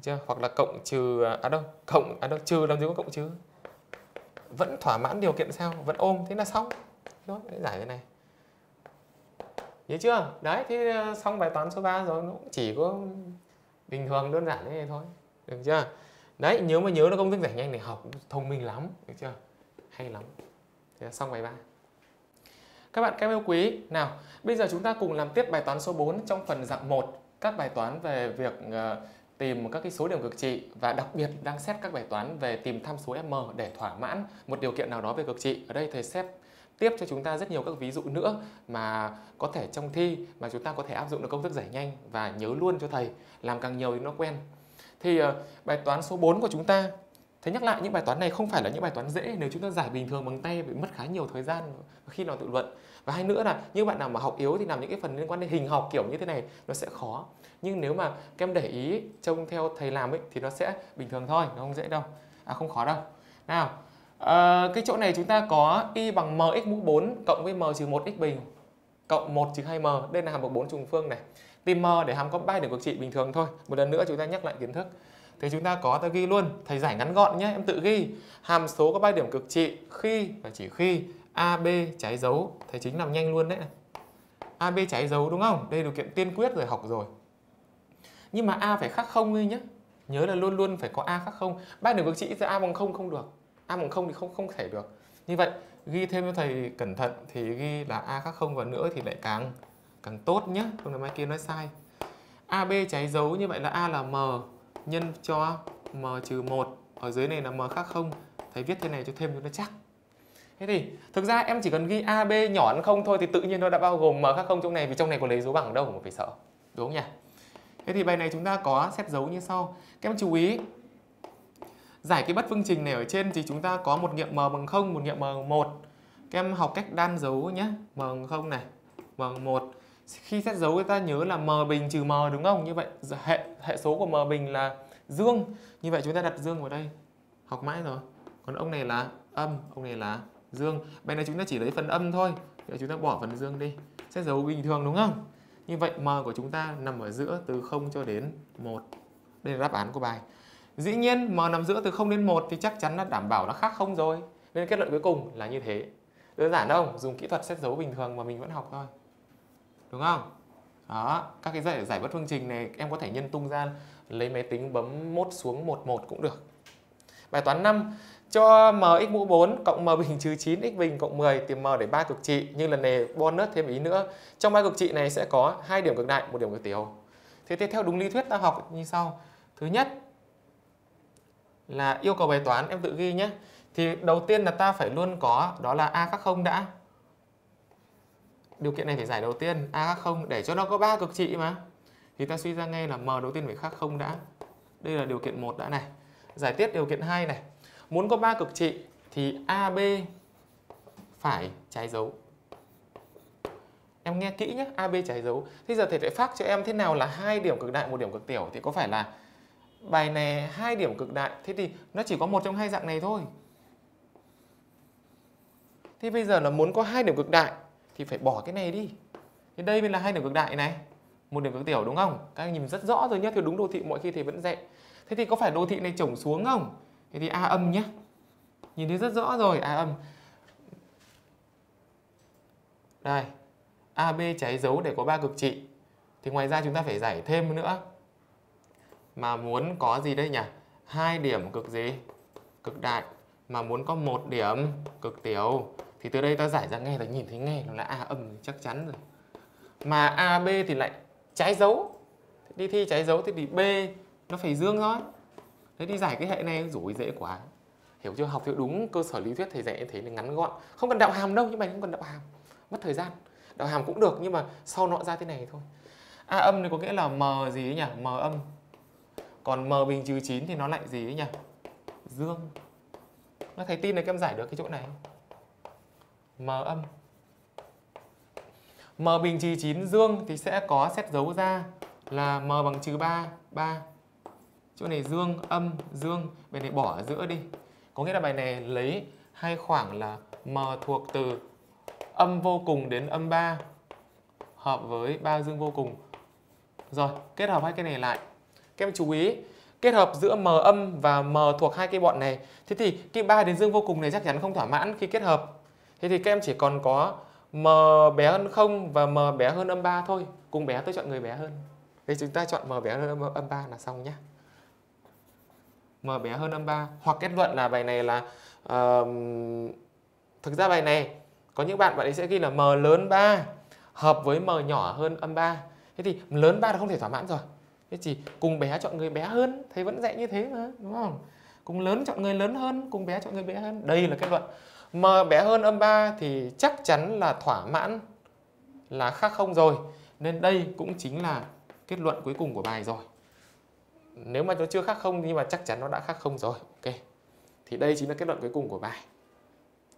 Chưa? Hoặc là cộng trừ à, à đâu, cộng à đâu, trừ làm gì có cộng trừ. Vẫn thỏa mãn điều kiện sao? Vẫn ôm, thế là xong. Đó giải thế này. Hiểu chưa? Đấy thì ờ, xong bài toán số 3 rồi nó chỉ có bình thường đơn giản thế này thôi. Được chưa? Đấy nhớ mà nhớ nó công thức giải nhanh để học thông minh lắm. Được chưa? Hay lắm. Thế là xong bài 3 các bạn các em yêu quý nào bây giờ chúng ta cùng làm tiếp bài toán số 4 trong phần dạng 1 các bài toán về việc uh, tìm các cái số điểm cực trị và đặc biệt đang xét các bài toán về tìm tham số m để thỏa mãn một điều kiện nào đó về cực trị. Ở đây thầy xét tiếp cho chúng ta rất nhiều các ví dụ nữa mà có thể trong thi, mà chúng ta có thể áp dụng được công thức giải nhanh và nhớ luôn cho thầy, làm càng nhiều thì nó quen. Thì ờ, bài toán số 4 của chúng ta, Thế nhắc lại những bài toán này không phải là những bài toán dễ nếu chúng ta giải bình thường bằng tay bị mất khá nhiều thời gian khi nào tự luận. Và hay nữa là những bạn nào mà học yếu thì làm những cái phần liên quan đến hình học kiểu như thế này nó sẽ khó nhưng nếu mà các em để ý trông theo thầy làm ấy thì nó sẽ bình thường thôi, nó không dễ đâu à không khó đâu nào à, cái chỗ này chúng ta có y bằng mx mũ 4 cộng với m trừ 1 x bình cộng 1 trừ 2m đây là hàm bậc 4 trùng phương này Tìm m để hàm có ba điểm cực trị bình thường thôi. Một lần nữa chúng ta nhắc lại kiến thức. Thì chúng ta có ta ghi luôn, thầy giải ngắn gọn nhé, em tự ghi. Hàm số có ba điểm cực trị khi và chỉ khi AB trái dấu, thầy chính làm nhanh luôn đấy. AB trái dấu đúng không? Đây điều kiện tiên quyết rồi học rồi. Nhưng mà A phải khác không đi nhé. Nhớ là luôn luôn phải có A khác không. Ba điểm cực trị ra A bằng không không được. A bằng không thì không không thể được. Như vậy, ghi thêm cho thầy cẩn thận thì ghi là A khác không và nữa thì lại càng càng tốt nhé. Không là mai kia nói sai. AB trái dấu như vậy là A là M nhân cho M trừ một Ở dưới này là M khác không. Thầy viết thế này cho thêm cho nó chắc. Thế thì, thực ra em chỉ cần ghi AB nhỏ hơn không thôi thì tự nhiên nó đã bao gồm M khác không trong này, vì trong này có lấy dấu bằng ở đâu mà phải sợ. Đúng không nhỉ? Thế thì bài này chúng ta có xét dấu như sau. Các em chú ý giải cái bất phương trình này ở trên thì chúng ta có một nghiệm m bằng 0, một nghiệm m bằng 1. Các em học cách đan dấu nhé. m bằng 0 này, m bằng 1. Khi xét dấu người ta nhớ là m bình trừ m đúng không? Như vậy dạ, hệ hệ số của m bình là dương. Như vậy chúng ta đặt dương vào đây. Học mãi rồi. Còn ông này là âm, ông này là dương. Bên này chúng ta chỉ lấy phần âm thôi. Vậy chúng ta bỏ phần dương đi. Xét dấu bình thường đúng không? Như vậy m của chúng ta nằm ở giữa từ 0 cho đến 1. Đây là đáp án của bài. Dĩ nhiên m nằm giữa từ 0 đến 1 thì chắc chắn là đảm bảo nó khác không rồi. Nên kết luận cuối cùng là như thế. Đơn giản đâu, dùng kỹ thuật xét dấu bình thường mà mình vẫn học thôi. Đúng không? Đó, các cái giải, giải bất phương trình này em có thể nhân tung ra lấy máy tính bấm mốt xuống 11 cũng được. Bài toán 5 cho m x mũ 4 cộng m bình trừ 9 x bình cộng 10 tìm m để ba cực trị nhưng lần này bonus thêm ý nữa. Trong ba cực trị này sẽ có hai điểm cực đại, một điểm cực tiểu. Thế thì theo đúng lý thuyết ta học như sau. Thứ nhất là yêu cầu bài toán em tự ghi nhé. Thì đầu tiên là ta phải luôn có đó là a khác không đã. Điều kiện này phải giải đầu tiên a khác không để cho nó có ba cực trị mà. Thì ta suy ra ngay là m đầu tiên phải khác không đã. Đây là điều kiện một đã này. Giải tiếp điều kiện 2 này. Muốn có ba cực trị thì AB phải trái dấu. Em nghe kỹ nhé, AB trái dấu. Thế giờ thầy sẽ phát cho em thế nào là hai điểm cực đại, một điểm cực tiểu thì có phải là bài này hai điểm cực đại thế thì nó chỉ có một trong hai dạng này thôi. Thế bây giờ là muốn có hai điểm cực đại thì phải bỏ cái này đi. Thì đây mới là hai điểm cực đại này, một điểm cực tiểu đúng không? Các anh nhìn rất rõ rồi nhé, thì đúng đồ thị mọi khi thầy vẫn dạy. Thế thì có phải đồ thị này chổng xuống không? Thế thì A âm nhé. Nhìn thấy rất rõ rồi, A âm. Đây, AB cháy dấu để có ba cực trị. Thì ngoài ra chúng ta phải giải thêm nữa. Mà muốn có gì đây nhỉ? Hai điểm cực gì? Cực đại. Mà muốn có một điểm cực tiểu. Thì từ đây ta giải ra nghe là nhìn thấy nghe nó là A âm chắc chắn rồi. Mà AB thì lại trái dấu. Đi thi trái dấu thì B, nó phải dương thôi. Thế đi giải cái hệ này rủi dễ quá. Hiểu chưa? Học theo đúng cơ sở lý thuyết thầy dạy em thấy là ngắn gọn. Không cần đạo hàm đâu, nhưng mà không cần đạo hàm. Mất thời gian. Đạo hàm cũng được, nhưng mà sau nó ra thế này thôi. A âm này có nghĩa là M gì ấy nhỉ? M âm. Còn M bình trừ 9 thì nó lại gì ấy nhỉ? Dương. Nó thấy tin là các em giải được cái chỗ này. M âm. M bình trừ 9 dương thì sẽ có xét dấu ra là M bằng trừ 3, 3 chỗ này dương âm dương bên này bỏ ở giữa đi có nghĩa là bài này lấy hai khoảng là m thuộc từ âm vô cùng đến âm 3 hợp với 3 dương vô cùng rồi kết hợp hai cái này lại các em chú ý kết hợp giữa m âm và m thuộc hai cái bọn này. Thế thì cái ba đến dương vô cùng này chắc chắn không thỏa mãn khi kết hợp. Thế thì các em chỉ còn có m bé hơn không và m bé hơn âm 3 thôi. Cùng bé tôi chọn người bé hơn. Thế chúng ta chọn m bé hơn âm, âm 3 là xong nhé m bé hơn âm 3 hoặc kết luận là bài này là uh, thực ra bài này có những bạn bạn ấy sẽ ghi là m lớn 3 hợp với m nhỏ hơn âm 3 thế thì lớn 3 là không thể thỏa mãn rồi thế chỉ cùng bé chọn người bé hơn thầy vẫn dạy như thế mà, đúng không? Cùng lớn chọn người lớn hơn, cùng bé chọn người bé hơn. Đây là kết luận. M bé hơn âm 3 thì chắc chắn là thỏa mãn, là khác không rồi. Nên đây cũng chính là kết luận cuối cùng của bài rồi. Nếu mà nó chưa khác không nhưng mà chắc chắn nó đã khác không rồi. Ok. Thì đây chính là kết luận cuối cùng của bài.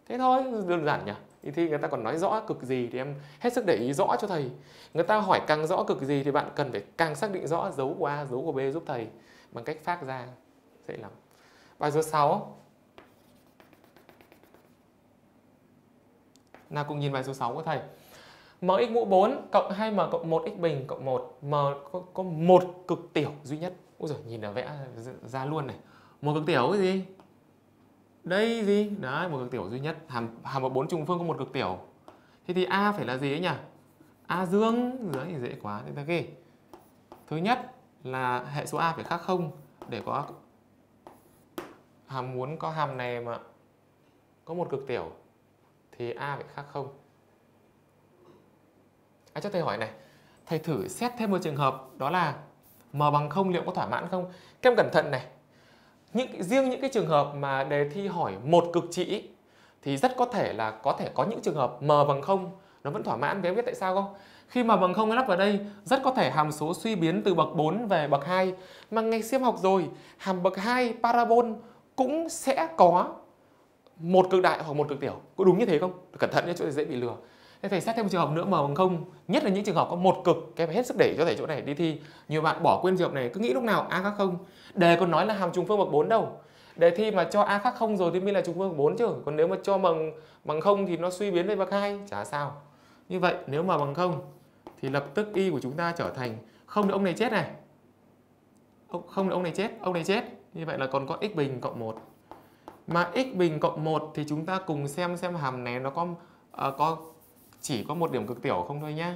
Thế thôi, đơn giản nhỉ? Thì thi người ta còn nói rõ cực gì thì em hết sức để ý rõ cho thầy. Người ta hỏi càng rõ cực gì thì bạn cần phải càng xác định rõ dấu của A dấu của B giúp thầy bằng cách phát ra dễ lắm. Bài số 6 nào cùng nhìn bài số 6 của thầy. Mx mũ 4 cộng 2m cộng 1x bình cộng 1 m có, có một cực tiểu duy nhất. Úi giời, nhìn là vẽ ra luôn này. Một cực tiểu cái gì? Đây gì? Đấy một cực tiểu duy nhất. Hàm hàm bậc bốn trùng phương có một cực tiểu. Thế thì a phải là gì ấy nhỉ? A dương. Dưới thì dễ quá. Thế ta ghi thứ nhất là hệ số a phải khác không? Để có hàm muốn có hàm này mà có một cực tiểu thì a phải khác không? À, cho thầy hỏi này. Thầy thử xét thêm một trường hợp đó là m bằng không liệu có thỏa mãn không? Các em cẩn thận này những riêng những cái trường hợp mà đề thi hỏi một cực trị thì rất có thể là có thể có những trường hợp m bằng không nó vẫn thỏa mãn. Các em biết tại sao không? Khi mà bằng không lắp vào đây, rất có thể hàm số suy biến từ bậc 4 về bậc 2. Mà ngày xem học rồi, hàm bậc 2 parabol cũng sẽ có một cực đại hoặc một cực tiểu. Có đúng như thế không? Cẩn thận nhé, chỗ này dễ bị lừa. Thế thầy xét thêm một trường hợp nữa mà bằng không, nhất là những trường hợp có một cực, các em phải hết sức để cho thầy chỗ này đi thi. Nhiều bạn bỏ quên trường hợp này, cứ nghĩ lúc nào a khác không. Đề còn nói là hàm trùng phương bậc 4 đâu. Đề thi mà cho a khác không rồi thì mới là trùng phương bậc 4 chứ. Còn nếu mà cho bằng bằng không thì nó suy biến về bậc hai chả sao. Như vậy nếu mà bằng không thì lập tức y của chúng ta trở thành không thì ông này chết này. Không thì ông này chết, ông này chết. Như vậy là còn có x bình cộng 1. Mà x bình cộng 1 thì chúng ta cùng xem xem hàm này nó có uh, có chỉ có một điểm cực tiểu không thôi nhé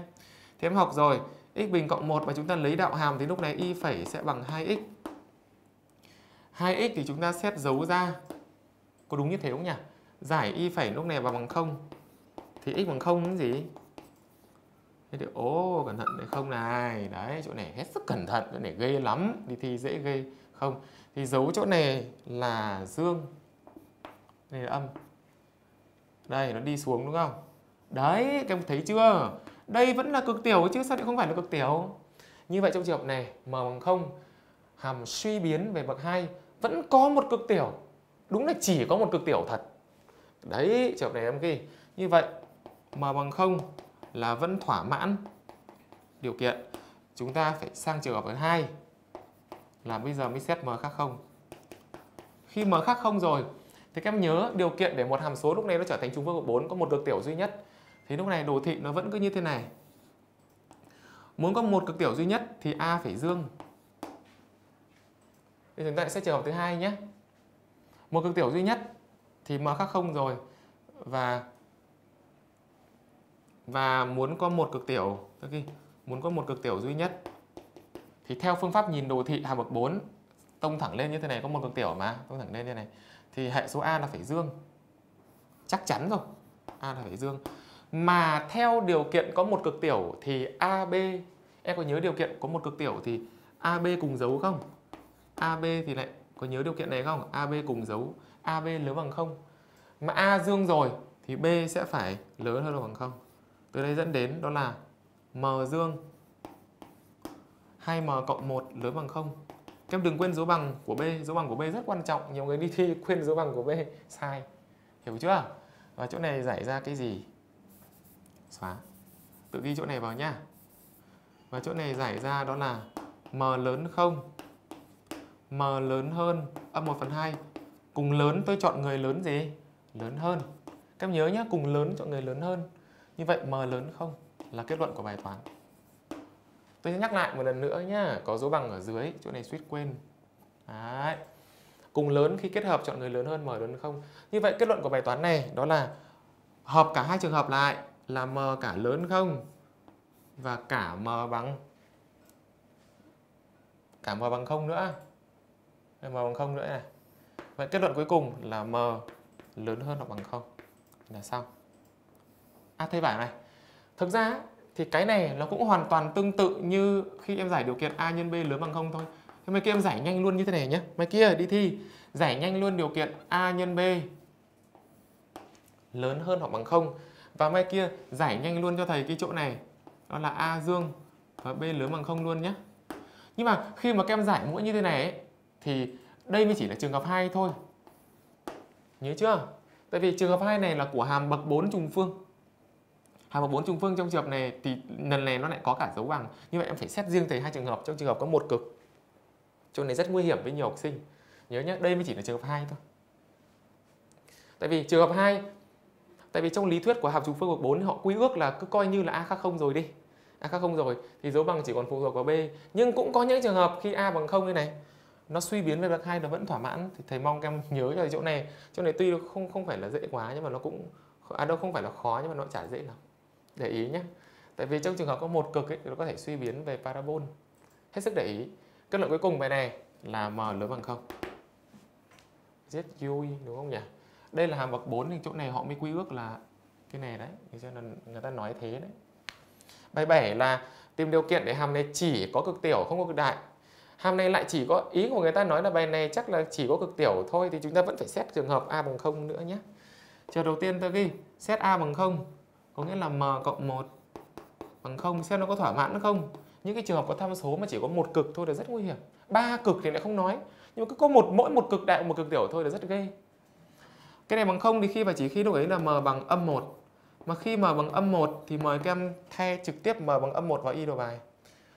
Thế em học rồi, x bình cộng 1 và chúng ta lấy đạo hàm thì lúc này y phẩy sẽ bằng 2x. 2x thì chúng ta xét dấu ra. Có đúng như thế không nhỉ? Giải y phẩy lúc này vào bằng 0 thì x bằng 0 cái gì? Thế thì ố cẩn thận đấy không này. Đấy chỗ này hết sức cẩn thận, chỗ này ghê lắm, đi thi dễ ghê không. Thì dấu chỗ này là dương. này là âm. Đây nó đi xuống đúng không? Đấy, các em thấy chưa? Đây vẫn là cực tiểu chứ sao lại không phải là cực tiểu? Như vậy trong trường hợp này m bằng 0 hàm suy biến về bậc 2 vẫn có một cực tiểu. Đúng là chỉ có một cực tiểu thật. Đấy, trường hợp này em ghi. Như vậy m bằng 0 là vẫn thỏa mãn điều kiện. Chúng ta phải sang trường hợp thứ hai là bây giờ mới xét m khác 0. Khi m khác 0 rồi thì các em nhớ điều kiện để một hàm số lúc này nó trở thành trùng phương bậc 4 có một cực tiểu duy nhất. Thì lúc này đồ thị nó vẫn cứ như thế này. Muốn có một cực tiểu duy nhất thì A phải dương. Thì chúng ta sẽ trường hợp thứ hai nhé. Một cực tiểu duy nhất thì m khác không rồi và và muốn có một cực tiểu okay, muốn có một cực tiểu duy nhất thì theo phương pháp nhìn đồ thị hàm bậc 4 tông thẳng lên như thế này có một cực tiểu mà tông thẳng lên như này thì hệ số a là phải dương chắc chắn rồi a là phải dương mà theo điều kiện có một cực tiểu thì AB em có nhớ điều kiện có một cực tiểu thì AB cùng dấu không AB thì lại có nhớ điều kiện này không AB cùng dấu AB lớn bằng không mà A dương rồi thì B sẽ phải lớn hơn bằng không từ đây dẫn đến đó là M dương 2M cộng 1 lớn bằng 0. Các em đừng quên dấu bằng của B. Dấu bằng của B rất quan trọng. Nhiều người đi thi quên dấu bằng của B. Sai. Hiểu chưa? Và chỗ này giải ra cái gì? Xóa. Tự ghi chỗ này vào nhá. Và chỗ này giải ra đó là M lớn không, M lớn hơn âm 1 phần 2. Cùng lớn tôi chọn người lớn gì? Lớn hơn. Các em nhớ nhé, cùng lớn chọn người lớn hơn. Như vậy m lớn không là kết luận của bài toán. Tôi sẽ nhắc lại một lần nữa nhá, có dấu bằng ở dưới, chỗ này suýt quên. Đấy. Cùng lớn khi kết hợp chọn người lớn hơn m lớn không. Như vậy kết luận của bài toán này đó là hợp cả hai trường hợp lại là m cả lớn không và cả m bằng cả m bằng không nữa. m bằng không nữa này. Vậy kết luận cuối cùng là m lớn hơn hoặc bằng không là xong. À thầy bảng này, thực ra thì cái này nó cũng hoàn toàn tương tự như khi em giải điều kiện A nhân B lớn bằng không thôi. Thế mấy kia em giải nhanh luôn như thế này nhé. Mấy kia đi thi, giải nhanh luôn điều kiện A nhân B lớn hơn hoặc bằng không. Và mai kia giải nhanh luôn cho thầy cái chỗ này. Đó là A dương và B lớn bằng không luôn nhé. Nhưng mà khi mà các em giải mỗi như thế này ấy, thì đây mới chỉ là trường hợp 2 thôi. Nhớ chưa? Tại vì trường hợp 2 này là của hàm bậc 4 trùng phương hàm bậc 4 trùng phương trong trường hợp này thì lần này nó lại có cả dấu bằng như vậy em phải xét riêng thầy hai trường hợp trong trường hợp có một cực chỗ này rất nguy hiểm với nhiều học sinh nhớ nhé đây mới chỉ là trường hợp 2 thôi tại vì trường hợp 2 Tại vì trong lý thuyết của hàm trùng phương bậc 4 họ quy ước là cứ coi như là a khác không rồi đi. a khác không rồi thì dấu bằng chỉ còn phụ thuộc vào b. Nhưng cũng có những trường hợp khi a bằng không như này nó suy biến về bậc hai nó vẫn thỏa mãn. Thì thầy mong các em nhớ cho chỗ này. Chỗ này tuy không không phải là dễ quá nhưng mà nó cũng à đâu không phải là khó nhưng mà nó chả dễ lắm. Để ý nhé. Tại vì trong trường hợp có một cực ấy, nó có thể suy biến về parabol. Hết sức để ý. Kết luận cuối cùng bài này là m lớn bằng không. Rất vui đúng không nhỉ? Đây là hàm bậc 4 thì chỗ này họ mới quy ước là cái này đấy. Cho nên người ta nói thế đấy. Bài 7 là tìm điều kiện để hàm này chỉ có cực tiểu, không có cực đại. Hàm này lại chỉ có, ý của người ta nói là bài này chắc là chỉ có cực tiểu thôi, thì chúng ta vẫn phải xét trường hợp a bằng không nữa nhé. Trường đầu tiên ta ghi, xét a bằng không, có nghĩa là m cộng 1 bằng không, xem nó có thỏa mãn không. Những cái trường hợp có tham số mà chỉ có một cực thôi là rất nguy hiểm. Ba cực thì lại không nói, nhưng mà cứ có một, mỗi một cực đại, một cực tiểu thôi là rất ghê cái này bằng không thì khi và chỉ khi lúc ấy là m bằng âm 1 mà khi m bằng âm 1 thì mời các em thay trực tiếp m bằng âm 1 vào y đồ bài.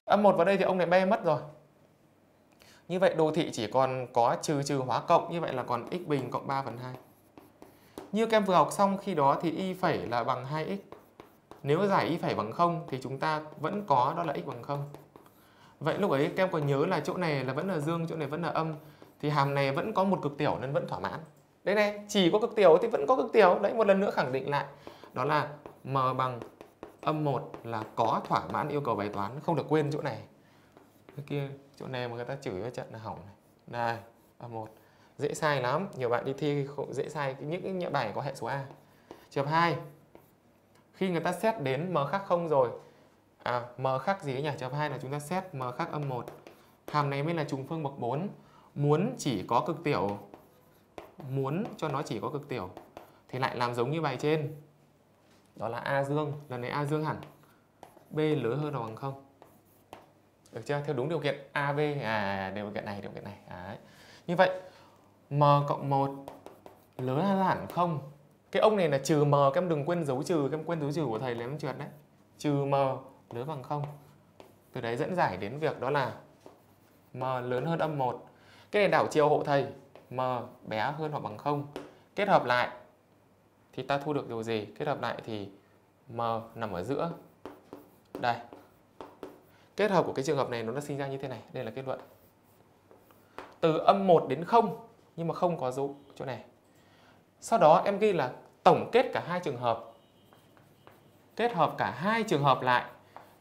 Âm 1 vào đây thì ông này bay mất rồi. Như vậy đồ thị chỉ còn có trừ trừ hóa cộng như vậy là còn x bình cộng 3 phần 2 như các em vừa học xong khi đó thì y phẩy là bằng 2x nếu giải y phẩy bằng 0 thì chúng ta vẫn có đó là x bằng 0 Vậy lúc ấy các em còn nhớ là chỗ này là vẫn là dương, chỗ này vẫn là âm. Thì hàm này vẫn có một cực tiểu nên vẫn thỏa mãn. Đây này, chỉ có cực tiểu thì vẫn có cực tiểu. Đấy một lần nữa khẳng định lại. Đó là m bằng âm 1 là có thỏa mãn yêu cầu bài toán, không được quên chỗ này. Cái kia chỗ này mà người ta chửi với trận là hỏng này. Đây, âm 1. Dễ sai lắm, nhiều bạn đi thi dễ sai những cái bài có hệ số A. Trường hợp 2. Khi người ta xét đến m khác không rồi à, m khác gì ấy nhỉ? Trường hợp 2 là chúng ta xét m khác âm 1. Hàm này mới là trùng phương bậc 4. Muốn chỉ có cực tiểu muốn cho nó chỉ có cực tiểu thì lại làm giống như bài trên. Đó là A dương, lần này A dương hẳn. B lớn hơn hoặc bằng không. Được chưa? Theo đúng điều kiện a b à điều kiện này, điều kiện này. Đấy. Như vậy m cộng 1 lớn hơn hẳn không? Cái ông này là trừ m, các em đừng quên dấu trừ, các em quên dấu trừ của thầy là em trượt đấy. Trừ m lớn bằng không Từ đấy dẫn giải đến việc đó là m lớn hơn âm 1. Cái này đảo chiều hộ thầy, m bé hơn hoặc bằng 0. Kết hợp lại thì ta thu được điều gì? Kết hợp lại thì m nằm ở giữa. Đây. Kết hợp của cái trường hợp này nó đã sinh ra như thế này. Đây là kết luận. Từ âm 1 đến 0 nhưng mà không có dấu chỗ này. Sau đó em ghi là tổng kết cả hai trường hợp. Kết hợp cả hai trường hợp lại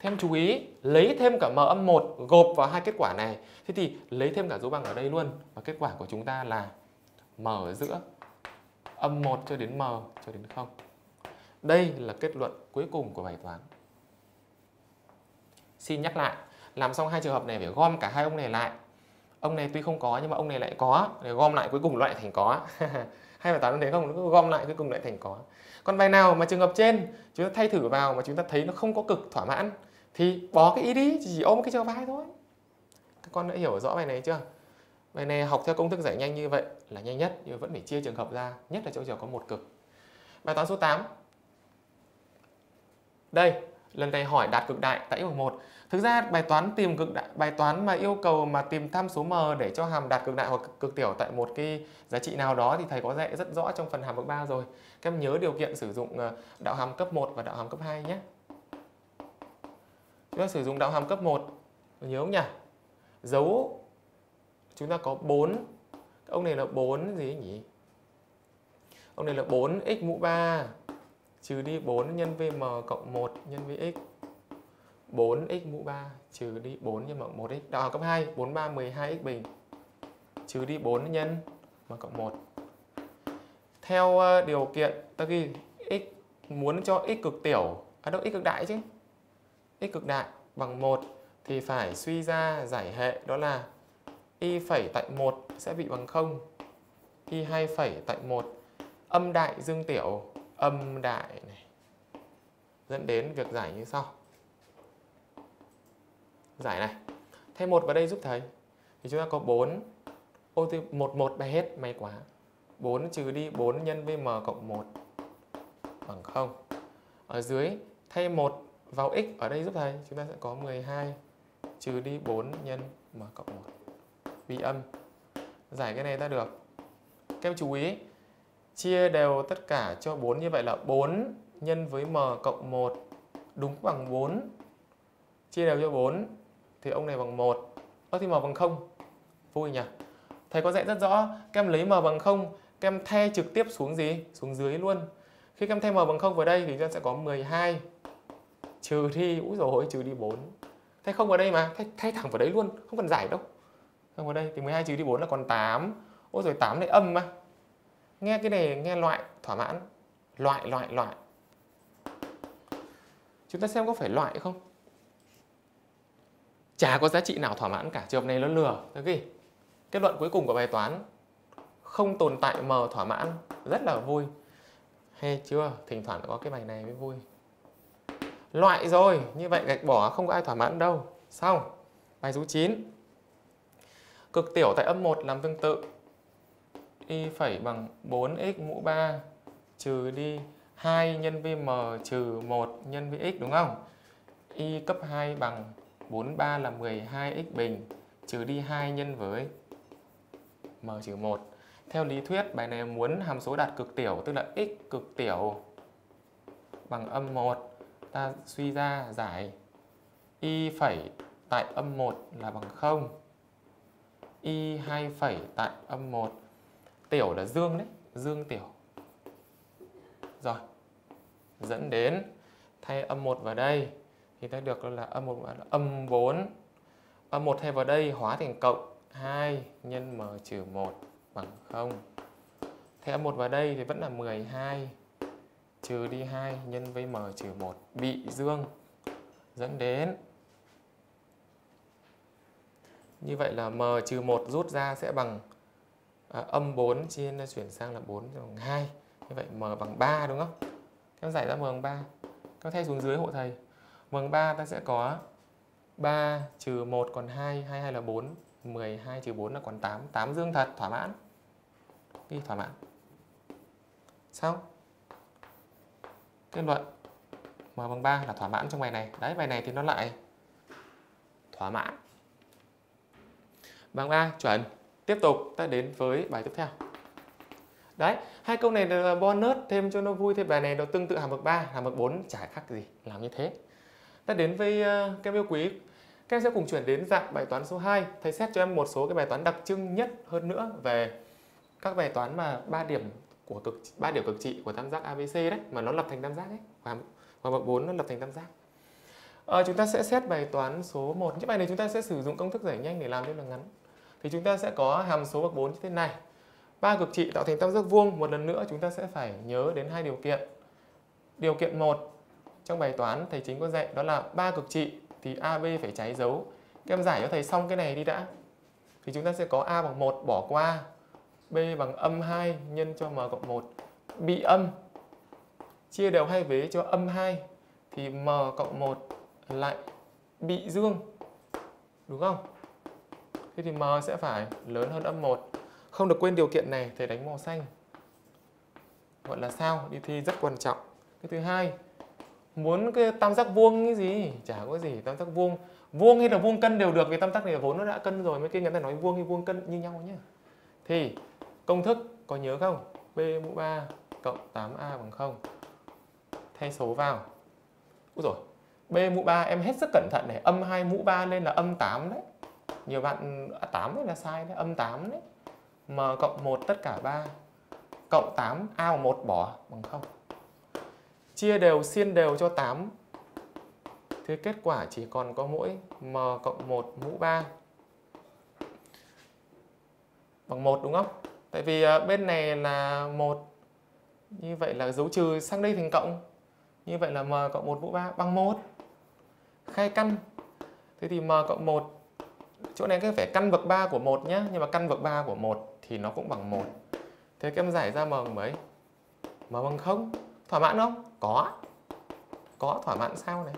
Thêm chú ý, lấy thêm cả m âm 1 gộp vào hai kết quả này. Thế thì lấy thêm cả dấu bằng ở đây luôn. Và kết quả của chúng ta là m ở giữa âm 1 cho đến m cho đến 0. Đây là kết luận cuối cùng của bài toán. Xin nhắc lại, làm xong hai trường hợp này phải gom cả hai ông này lại. Ông này tuy không có nhưng mà ông này lại có. Để gom lại cuối cùng lại thành có. hai bài toán thế không? Nó gom lại cuối cùng lại thành có. Còn bài nào mà trường hợp trên chúng ta thay thử vào mà chúng ta thấy nó không có cực thỏa mãn thì bỏ cái ý đi, chỉ ôm cái chiều vai thôi. Các con đã hiểu rõ bài này chưa? Bài này học theo công thức giải nhanh như vậy là nhanh nhất, nhưng vẫn phải chia trường hợp ra, nhất là chỗ trường có một cực. Bài toán số 8 đây, lần này hỏi đạt cực đại tại yêu một. Thực ra bài toán tìm cực đại, bài toán mà yêu cầu mà tìm tham số m để cho hàm đạt cực đại hoặc cực tiểu tại một cái giá trị nào đó thì thầy có dạy rất rõ trong phần hàm bậc 3 rồi. Các em nhớ điều kiện sử dụng ờ, đạo hàm cấp 1 và đạo hàm cấp 2 nhé chúng ta sử dụng đạo hàm cấp 1 nhớ không nhỉ? Dấu, chúng ta có 4 ông này là 4 gì nhỉ? Ông này là 4x mũ 3 trừ đi 4 nhân vm cộng 1 nhân với x. 4x mũ 3 trừ đi 4 nhân bằng 1x đạo hàm cấp 2 4 3 12x bình. Trừ đi 4 nhân m cộng 1 theo ờ, điều kiện, ta ghi x, muốn cho x cực tiểu. À đâu, x cực đại chứ x cực đại bằng 1 thì phải suy ra giải hệ đó là y phẩy tại 1 sẽ bị bằng 0. Y 2 phẩy tại 1 âm đại dương tiểu, âm đại này, dẫn đến việc giải như sau. Giải này. Thay một vào đây giúp thầy. Thì chúng ta có 4 Ô thì 1 1 bay hết, may quá. 4 trừ đi 4 nhân với m cộng 1 bằng 0. Ở dưới, thay 1 vào x ở đây giúp thầy chúng ta sẽ có 12 trừ đi 4 nhân m cộng 1 vì âm. Giải cái này ta được. Các em chú ý, chia đều tất cả cho 4 như vậy là 4 nhân với m cộng 1 đúng bằng 4 chia đều cho 4 thì ông này bằng 1 ơ, thì m bằng 0 vui nhỉ? Thầy có dạy rất rõ, các em lấy m bằng 0 các em thay trực tiếp xuống gì? Xuống dưới luôn. Khi các em thay m bằng 0 vào đây thì chúng ta sẽ có 12 trừ đi úi rồi trừ đi 4 thay không vào đây mà thay, thay thẳng vào đấy luôn không cần giải đâu. Không vào đây thì 12 trừ đi 4 là còn 8 ôi rồi 8 này âm mà. Nghe cái này nghe loại thỏa mãn. Loại loại loại. Chúng ta xem có phải loại không? Chả có giá trị nào thỏa mãn cả trường hợp này nó lừa thế gì kết luận cuối cùng của bài toán không tồn tại m thỏa mãn rất là vui. Hay chưa? Thỉnh thoảng có cái bài này mới vui loại rồi, như vậy gạch bỏ không có ai thỏa mãn đâu xong, bài số 9 cực tiểu tại âm 1 làm tương tự y phẩy bằng 4x mũ 3 trừ đi 2 nhân với m trừ 1 nhân với x, đúng không? y cấp 2 bằng 43 là 12x bình trừ đi 2 nhân với m trừ 1. Theo lý thuyết, bài này muốn hàm số đạt cực tiểu, tức là x cực tiểu bằng âm 1 ta suy ra giải y phẩy tại âm 1 là bằng 0 y 2 phẩy tại âm 1 tiểu là dương đấy, dương tiểu. Rồi, dẫn đến thay âm 1 vào đây thì ta được là âm 1 là âm 4 âm 1 thay vào đây hóa thành cộng 2 nhân m trừ 1 bằng 0 thay âm 1 vào đây thì vẫn là 12 trừ đi 2 nhân với m trừ 1 bị dương dẫn đến như vậy là m trừ 1 rút ra sẽ bằng à, âm 4 chia à, chuyển sang là 4 bằng 2. Như vậy m bằng 3 đúng không? Các giải ra m bằng 3. Các thay xuống dưới hộ thầy. M bằng 3 ta sẽ có 3 trừ 1 còn 2, 2 2 là 4, 12 trừ 4 là còn 8. 8 dương thật, thỏa mãn. Ghi thỏa mãn. Xong. Kết luận m bằng 3 là thỏa mãn trong bài này. Đấy, bài này thì nó lại thỏa mãn. Bằng 3 chuẩn. Tiếp tục ta đến với bài tiếp theo. Đấy, hai câu này là bonus thêm cho nó vui thêm bài này nó tương tự hàm bậc 3, hàm bậc 4 chả khác gì, làm như thế. Ta đến với ờ, uh, các em yêu quý. Các em sẽ cùng chuyển đến dạng bài toán số 2. Thầy xét cho em một số cái bài toán đặc trưng nhất hơn nữa về các bài toán mà 3 điểm của cực ba điểm cực trị của tam giác ABC đấy mà nó lập thành tam giác ấy. Và, và bậc 4 nó lập thành tam giác. À, chúng ta sẽ xét bài toán số 1. Những bài này chúng ta sẽ sử dụng công thức giải nhanh để làm cho là ngắn thì chúng ta sẽ có hàm số bậc 4 như thế này. Ba cực trị tạo thành tam giác vuông, một lần nữa chúng ta sẽ phải nhớ đến hai điều kiện. Điều kiện 1 trong bài toán thầy chính có dạy đó là ba cực trị thì AB phải trái dấu. Các em giải cho thầy xong cái này đi đã. Thì chúng ta sẽ có A bằng 1 bỏ qua, B bằng âm 2 nhân cho M cộng 1 bị âm. Chia đều hai vế cho âm 2 thì M cộng 1 lại bị dương. Đúng không? Thế thì m sẽ phải lớn hơn âm 1. Không được quên điều kiện này, thầy đánh màu xanh. Gọi là sao? Đi thi rất quan trọng. Cái thứ hai, muốn cái tam giác vuông cái gì? Chả có gì, tam giác vuông. Vuông hay là vuông cân đều được vì tam giác này vốn nó đã cân rồi. Mấy kia người ta nói vuông hay vuông cân như nhau nhé. Thì công thức có nhớ không? B mũ 3 cộng 8A bằng 0. Thay số vào. Úi rồi. B mũ 3 em hết sức cẩn thận này, âm 2 mũ 3 lên là âm 8 đấy nhiều bạn à, 8 đấy là sai đấy âm 8 đấy m cộng 1 tất cả 3 cộng 8 a bằng 1 bỏ bằng 0 chia đều xiên đều cho 8 thế kết quả chỉ còn có mỗi m cộng 1 mũ 3 bằng 1 đúng không tại vì à, bên này là một, như vậy là dấu trừ sang đây thành cộng. Như vậy là m cộng 1 mũ 3 bằng 1 khai căn. Thế thì m cộng 1 chỗ này cứ phải căn bậc 3 của 1 nhé nhưng mà căn bậc 3 của 1 thì nó cũng bằng 1. thế các em giải ra m bằng mấy? M bằng 0. thỏa mãn không? Có. Có, thỏa mãn sao này?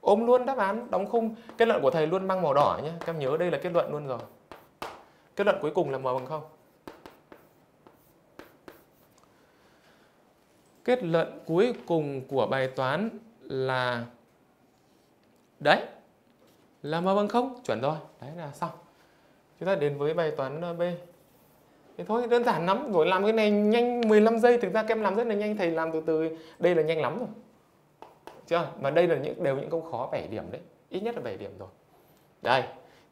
Ôm luôn đáp án, đóng khung. Kết luận của thầy luôn mang màu đỏ nhé các em nhớ đây là kết luận luôn rồi. Kết luận cuối cùng là m bằng 0. Kết luận cuối cùng của bài toán là, đấy, là m bằng không? Chuẩn rồi, đấy là xong. Chúng ta đến với bài toán ờ, B. Thế thôi, đơn giản lắm, rồi làm cái này nhanh 15 giây, thực ra các em làm rất là nhanh, thầy làm từ từ. Đây là nhanh lắm rồi. Chưa? Mà đây là những, đều những câu khó 7 điểm đấy. Ít nhất là 7 điểm rồi. Đây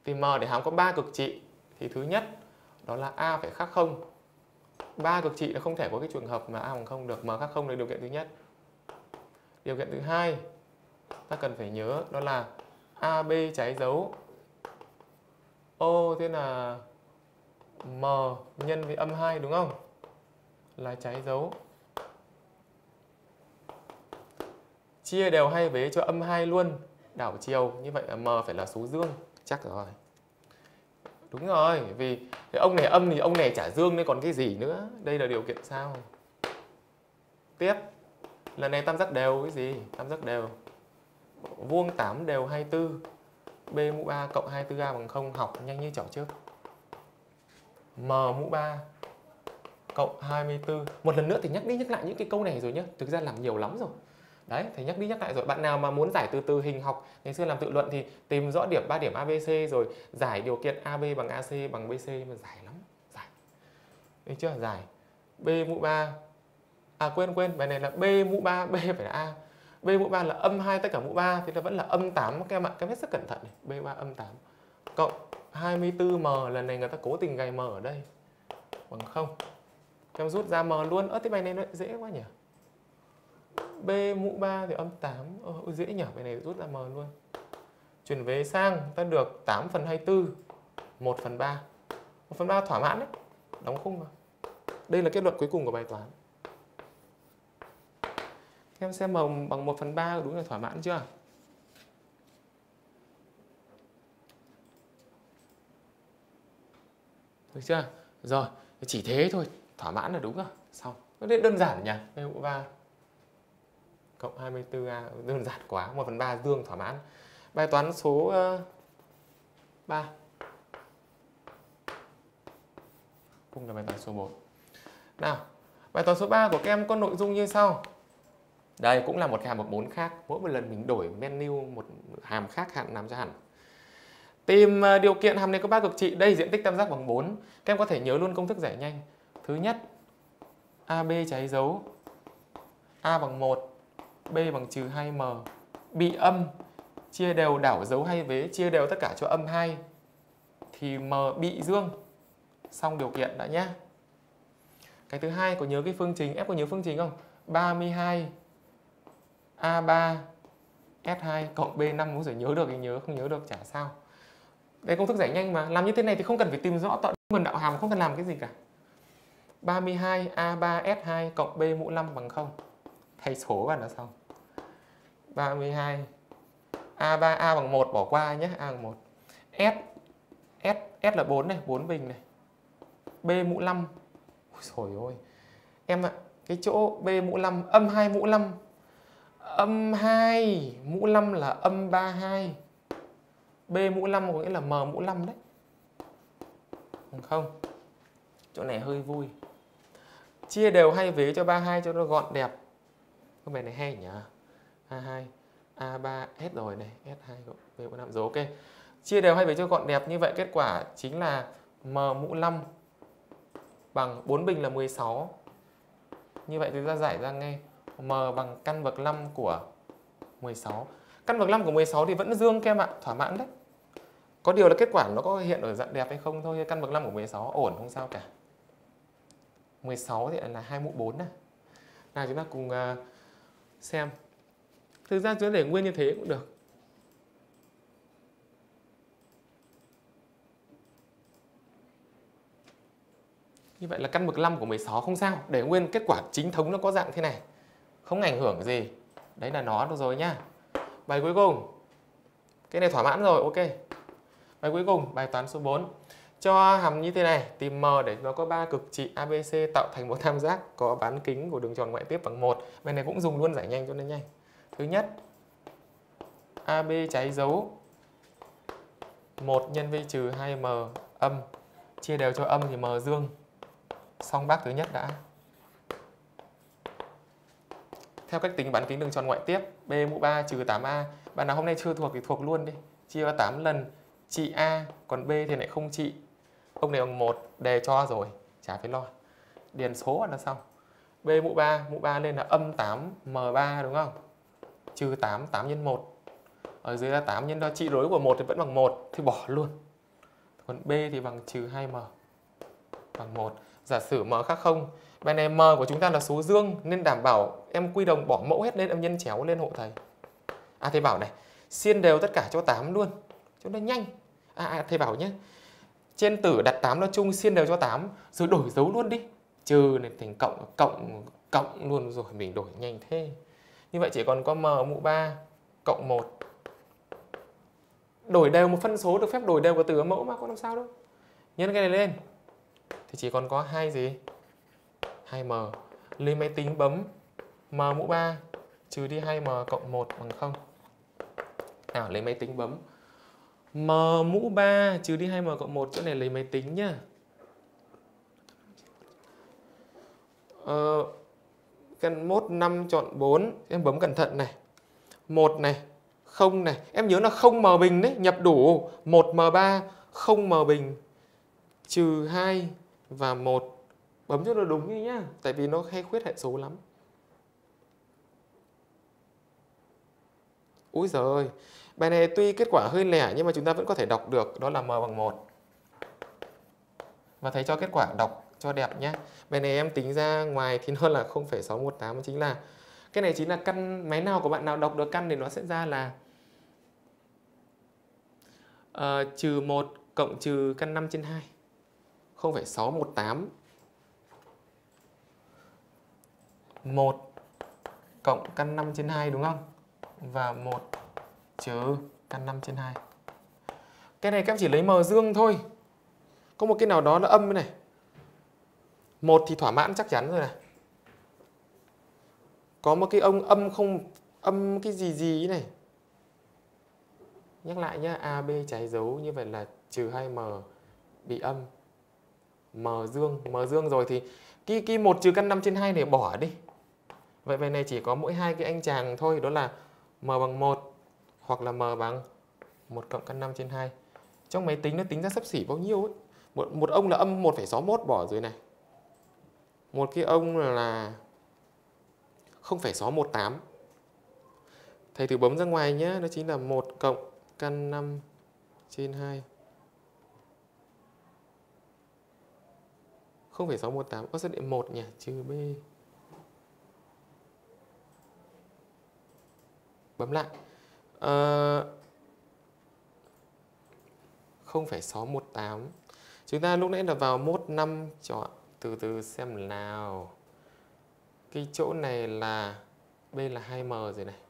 thì m để hàm có ba cực trị. Thì thứ nhất, đó là a phải khác không? Ba cực trị là không thể có cái trường hợp mà a bằng không được m khác không là điều kiện thứ nhất. Điều kiện thứ hai, ta cần phải nhớ đó là ab trái dấu. Ô, thế là m nhân với âm 2 đúng không? Là trái dấu. Chia đều hai vế cho âm 2 luôn. Đảo chiều, như vậy là m phải là số dương. Chắc rồi đúng rồi, vì cái ông này âm thì ông này trả dương nên còn cái gì nữa. Đây là điều kiện sao? Tiếp. Lần này tam giác đều cái gì? Tam giác đều. Vuông 8 đều 24 b mũ 3 cộng 24a bằng 0 học nhanh như chỏ trước. M mũ 3 cộng 24 một lần nữa thì nhắc đi nhắc lại những cái câu này rồi nhé thực ra làm nhiều lắm rồi đấy thầy nhắc đi nhắc lại rồi. Bạn nào mà muốn giải từ từ hình học, ngày xưa làm tự luận thì tìm rõ điểm 3 điểm ABC rồi giải điều kiện AB bằng AC bằng BC mà giải lắm giải được chưa? Giải B mũ 3 à quên quên, bài này là B mũ 3 B phải là A. B mũ 3 là âm 2 tất cả mũ 3 thì là vẫn là âm 8 các em ạ, các em hết sức cẩn thận này. B3 âm 8 cộng 24M lần này người ta cố tình gài M ở đây. Bằng không. Em rút ra M luôn. Ớt cái bài này nó dễ quá nhỉ? B mũ 3 thì âm 8 ờ, dễ nhỉ bài này rút ra M luôn. Chuyển về sang ta được 8 phần 24 1 phần 3 1 phần 3 thỏa mãn đấy đóng khung vào. Đây là kết luận cuối cùng của bài toán. Em xem M bằng 1 phần 3 đúng là thỏa mãn chưa? Được chưa? Rồi chỉ thế thôi thỏa mãn là đúng rồi. Xong. Nó đơn giản nhỉ B mũ 3 cộng 24A đơn giản quá 1 phần 3 dương thỏa mãn. Bài toán số ờ, uh, 3 cùng là bài toán số 4 nào bài toán số 3 của các em có nội dung như sau. Đây cũng là một hàm bậc 4 khác mỗi một lần mình đổi menu một hàm khác hạn làm cho hẳn. Tìm ờ, điều kiện hàm này có ba cực trị đây diện tích tam giác bằng 4 các em có thể nhớ luôn công thức giải nhanh. Thứ nhất AB trái dấu. A bằng 1 B bằng trừ 2M bị âm, chia đều đảo dấu hay vế, chia đều tất cả cho âm 2 thì M bị dương. Xong điều kiện đã nhé. Cái thứ hai, có nhớ cái phương trình, F có nhớ phương trình không? 32 A3 S2 cộng B5 muốn phải nhớ được thì nhớ, không nhớ được chả sao. Đây công thức giải nhanh mà, làm như thế này thì không cần phải tìm rõ tọa nguồn đạo hàm, không cần làm cái gì cả. 32 A3 S2 cộng B mũ 5 bằng 0 thay số và nó xong 32 A3 A bằng 1 bỏ qua nhé A bằng 1 S S S là 4 này 4 bình này. B mũ 5 Ôi trời ơi Em ạ à, Cái chỗ B mũ 5 Âm 2 mũ 5 Âm 2 mũ 5 là âm 32 B mũ 5 có nghĩa là M mũ 5 đấy. Đúng không? Chỗ này hơi vui. Chia đều hai vế cho 32 cho nó gọn đẹp. Cái bài này hay nhỉ? A2 A3 S rồi này S2 cộng V45 rồi ok. Chia đều hai về cho gọn đẹp như vậy, kết quả chính là M mũ 5 bằng 4 bình là 16 Như vậy thì ta giải ra ngay. M bằng căn bậc 5 của 16 Căn bậc 5 của 16 thì vẫn dương kem ạ, Thỏa mãn đấy. Có điều là kết quả nó có hiện ở dạng đẹp hay không thôi, Căn bậc 5 của 16 ổn không sao cả. 16 thì là 2 mũ 4 này Nào chúng ta cùng à, xem. Thực ra chúng ta để nguyên như thế cũng được. Như vậy là căn bậc 5 của 16 không sao. Để nguyên kết quả chính thống nó có dạng thế này. Không ảnh hưởng gì. Đấy là nó được rồi nhá. Bài cuối cùng. Cái này thỏa mãn rồi, ok. Bài cuối cùng, bài toán số 4 Cho hàm như thế này, Tìm M để nó có ba cực trị ABC tạo thành một tam giác Có bán kính của đường tròn ngoại tiếp bằng 1 Bài này cũng dùng luôn giải nhanh cho nên nhanh. Thứ nhất AB cháy dấu. 1 nhân với trừ 2M âm. Chia đều cho âm thì M dương. Xong bác thứ nhất đã. Theo cách tính bán kính đường tròn ngoại tiếp, B mũ 3 trừ 8A Bạn nào hôm nay chưa thuộc thì thuộc luôn đi. Chia vào 8 lần trị A, Còn B thì lại không trị Ông này bằng 1 đề cho rồi. Chả phải lo. Điền số là xong. B mũ 3 mũ 3 lên là âm 8 m3 đúng không? Trừ 8 8 nhân 1 ở dưới là 8 nhân đó trị đối của 1 thì vẫn bằng 1 thì bỏ luôn. Còn b thì bằng trừ 2m bằng 1 giả sử m khác 0 bài này m của chúng ta là số dương nên đảm bảo em quy đồng bỏ mẫu hết lên em nhân chéo lên hộ thầy. À thầy bảo này xiên đều tất cả cho 8 luôn cho nó nhanh. À, à thầy bảo nhé trên tử đặt 8 nó chung xiên đều cho 8 rồi đổi dấu luôn đi. Trừ này thành cộng cộng cộng luôn rồi mình đổi nhanh thế như vậy chỉ còn có m mũ 3 cộng 1 đổi đều một phân số được phép đổi đều của từ mẫu mà có làm sao đâu. Nhân cái này lên thì chỉ còn có hai gì? 2m lên máy tính bấm m mũ 3 trừ đi 2m cộng 1 bằng 0 nào lấy máy tính bấm. M mũ 3 trừ đi 2m cộng 1 à, chỗ này lấy máy tính nhá. Ờ, căn mốt 5 chọn 4 em bấm cẩn thận này. 1 này 0 này. Em nhớ là 0 m bình đấy, nhập đủ. 1 m3 0 m bình. Trừ 2 và 1 bấm cho nó đúng đi nhá, tại vì nó hay khuyết hệ số lắm. Úi giời ơi, Bài này tuy kết quả hơi lẻ nhưng mà chúng ta vẫn có thể đọc được, đó là m bằng 1 và thầy cho kết quả đọc cho đẹp nhé Bài này em tính ra ngoài thì nó là 0,618 chính là cái này chính là căn máy nào của bạn nào đọc được căn thì nó sẽ ra là uh, trừ 1 cộng trừ căn 5 trên 2 0,618 1 cộng căn 5 trên 2 đúng không? Và 1 trừ căn 5 trên 2. Cái này các em chỉ lấy m dương thôi. Có một cái nào đó là âm này. Một thì thỏa mãn chắc chắn rồi này. Có một cái ông âm không âm cái gì gì này. Nhắc lại nhá, AB trái dấu như vậy là trừ 2m bị âm. M dương, M dương rồi thì cái cái một trừ căn 5 trên 2 này bỏ đi. Vậy về này chỉ có mỗi hai cái anh chàng thôi, đó là m bằng 1 hoặc là m bằng 1 cộng căn 5 trên 2. Trong máy tính nó tính ra sắp xỉ bao nhiêu ấy. Một, một ông là âm 1,61 bỏ dưới này. Một cái ông là 0,618. Thầy thử bấm ra ngoài nhé, nó chính là 1 cộng căn 5 trên 2. 0,618 có xác định 1 nhỉ, trừ B. Bấm lại. Ờ, à, 0,618 Chúng ta lúc nãy là vào mốt 5 chọn từ từ xem nào Cái chỗ này là B là 2M rồi này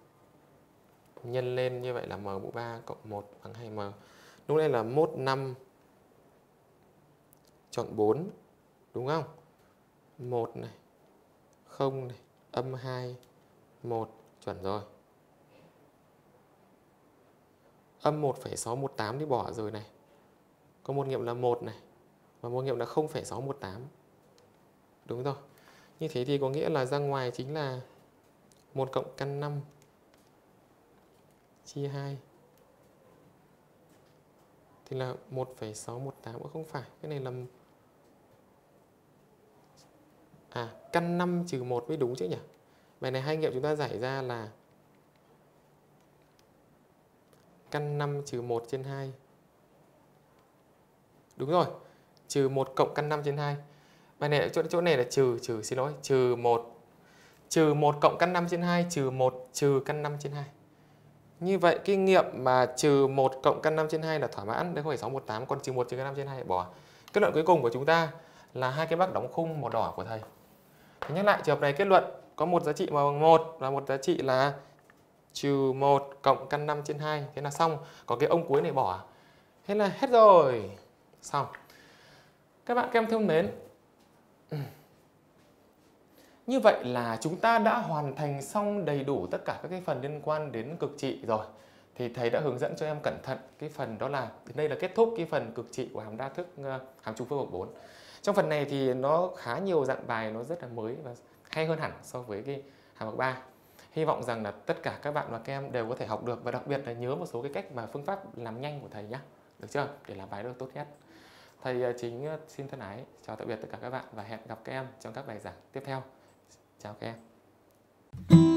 Nhân lên như vậy là M mũ 3 cộng 1 bằng 2M Lúc này là mốt 5 Chọn 4 Đúng không? 1 này 0 này Âm 2 1 Chuẩn rồi âm 1,618 thì bỏ rồi này. Có một nghiệm là 1 này và một nghiệm là 0,618. Đúng rồi. Như thế thì có nghĩa là ra ngoài chính là 1 cộng căn 5 chia 2 thì là 1,618 cũng không phải, cái này là à căn 5 trừ 1 mới đúng chứ nhỉ? Bài này hai nghiệm chúng ta giải ra là căn 5 trừ 1 trên 2. Đúng rồi, trừ 1 cộng căn 5 trên 2. Bài này chỗ chỗ này là trừ trừ xin lỗi, trừ 1 trừ 1 cộng căn 5 trên 2 trừ 1 trừ căn 5 trên 2. Như vậy cái nghiệm mà trừ 1 cộng căn 5 trên 2 là thỏa mãn, đây không phải 618 còn trừ 1 trừ căn 5 trên 2 bỏ. Kết luận cuối cùng của chúng ta là hai cái bắc đóng khung màu đỏ của thầy. Nhắc lại trường hợp này kết luận có một giá trị mà bằng 1 và một giá trị là trừ 1 cộng căn 5 trên 2. Thế là xong. Có cái ông cuối này bỏ. Thế là hết rồi. Xong. Các bạn kem em mến. Như vậy là chúng ta đã hoàn thành xong đầy đủ tất cả các cái phần liên quan đến cực trị rồi. Thì thầy đã hướng dẫn cho em cẩn thận. Cái phần đó là đây là kết thúc cái phần cực trị của hàm đa thức ờ, hàm trung phương bậc 4. Trong phần này thì nó khá nhiều dạng bài, nó rất là mới và hay hơn hẳn so với cái hàm bậc 3 hy vọng rằng là tất cả các bạn và các em đều có thể học được và đặc biệt là nhớ một số cái cách mà phương pháp làm nhanh của thầy nhé được chưa? Để làm bài được tốt nhất thầy ờ, chính ờ, xin thân ái, chào tạm biệt tất cả các bạn và hẹn gặp các em trong các bài giảng tiếp theo. Chào các em.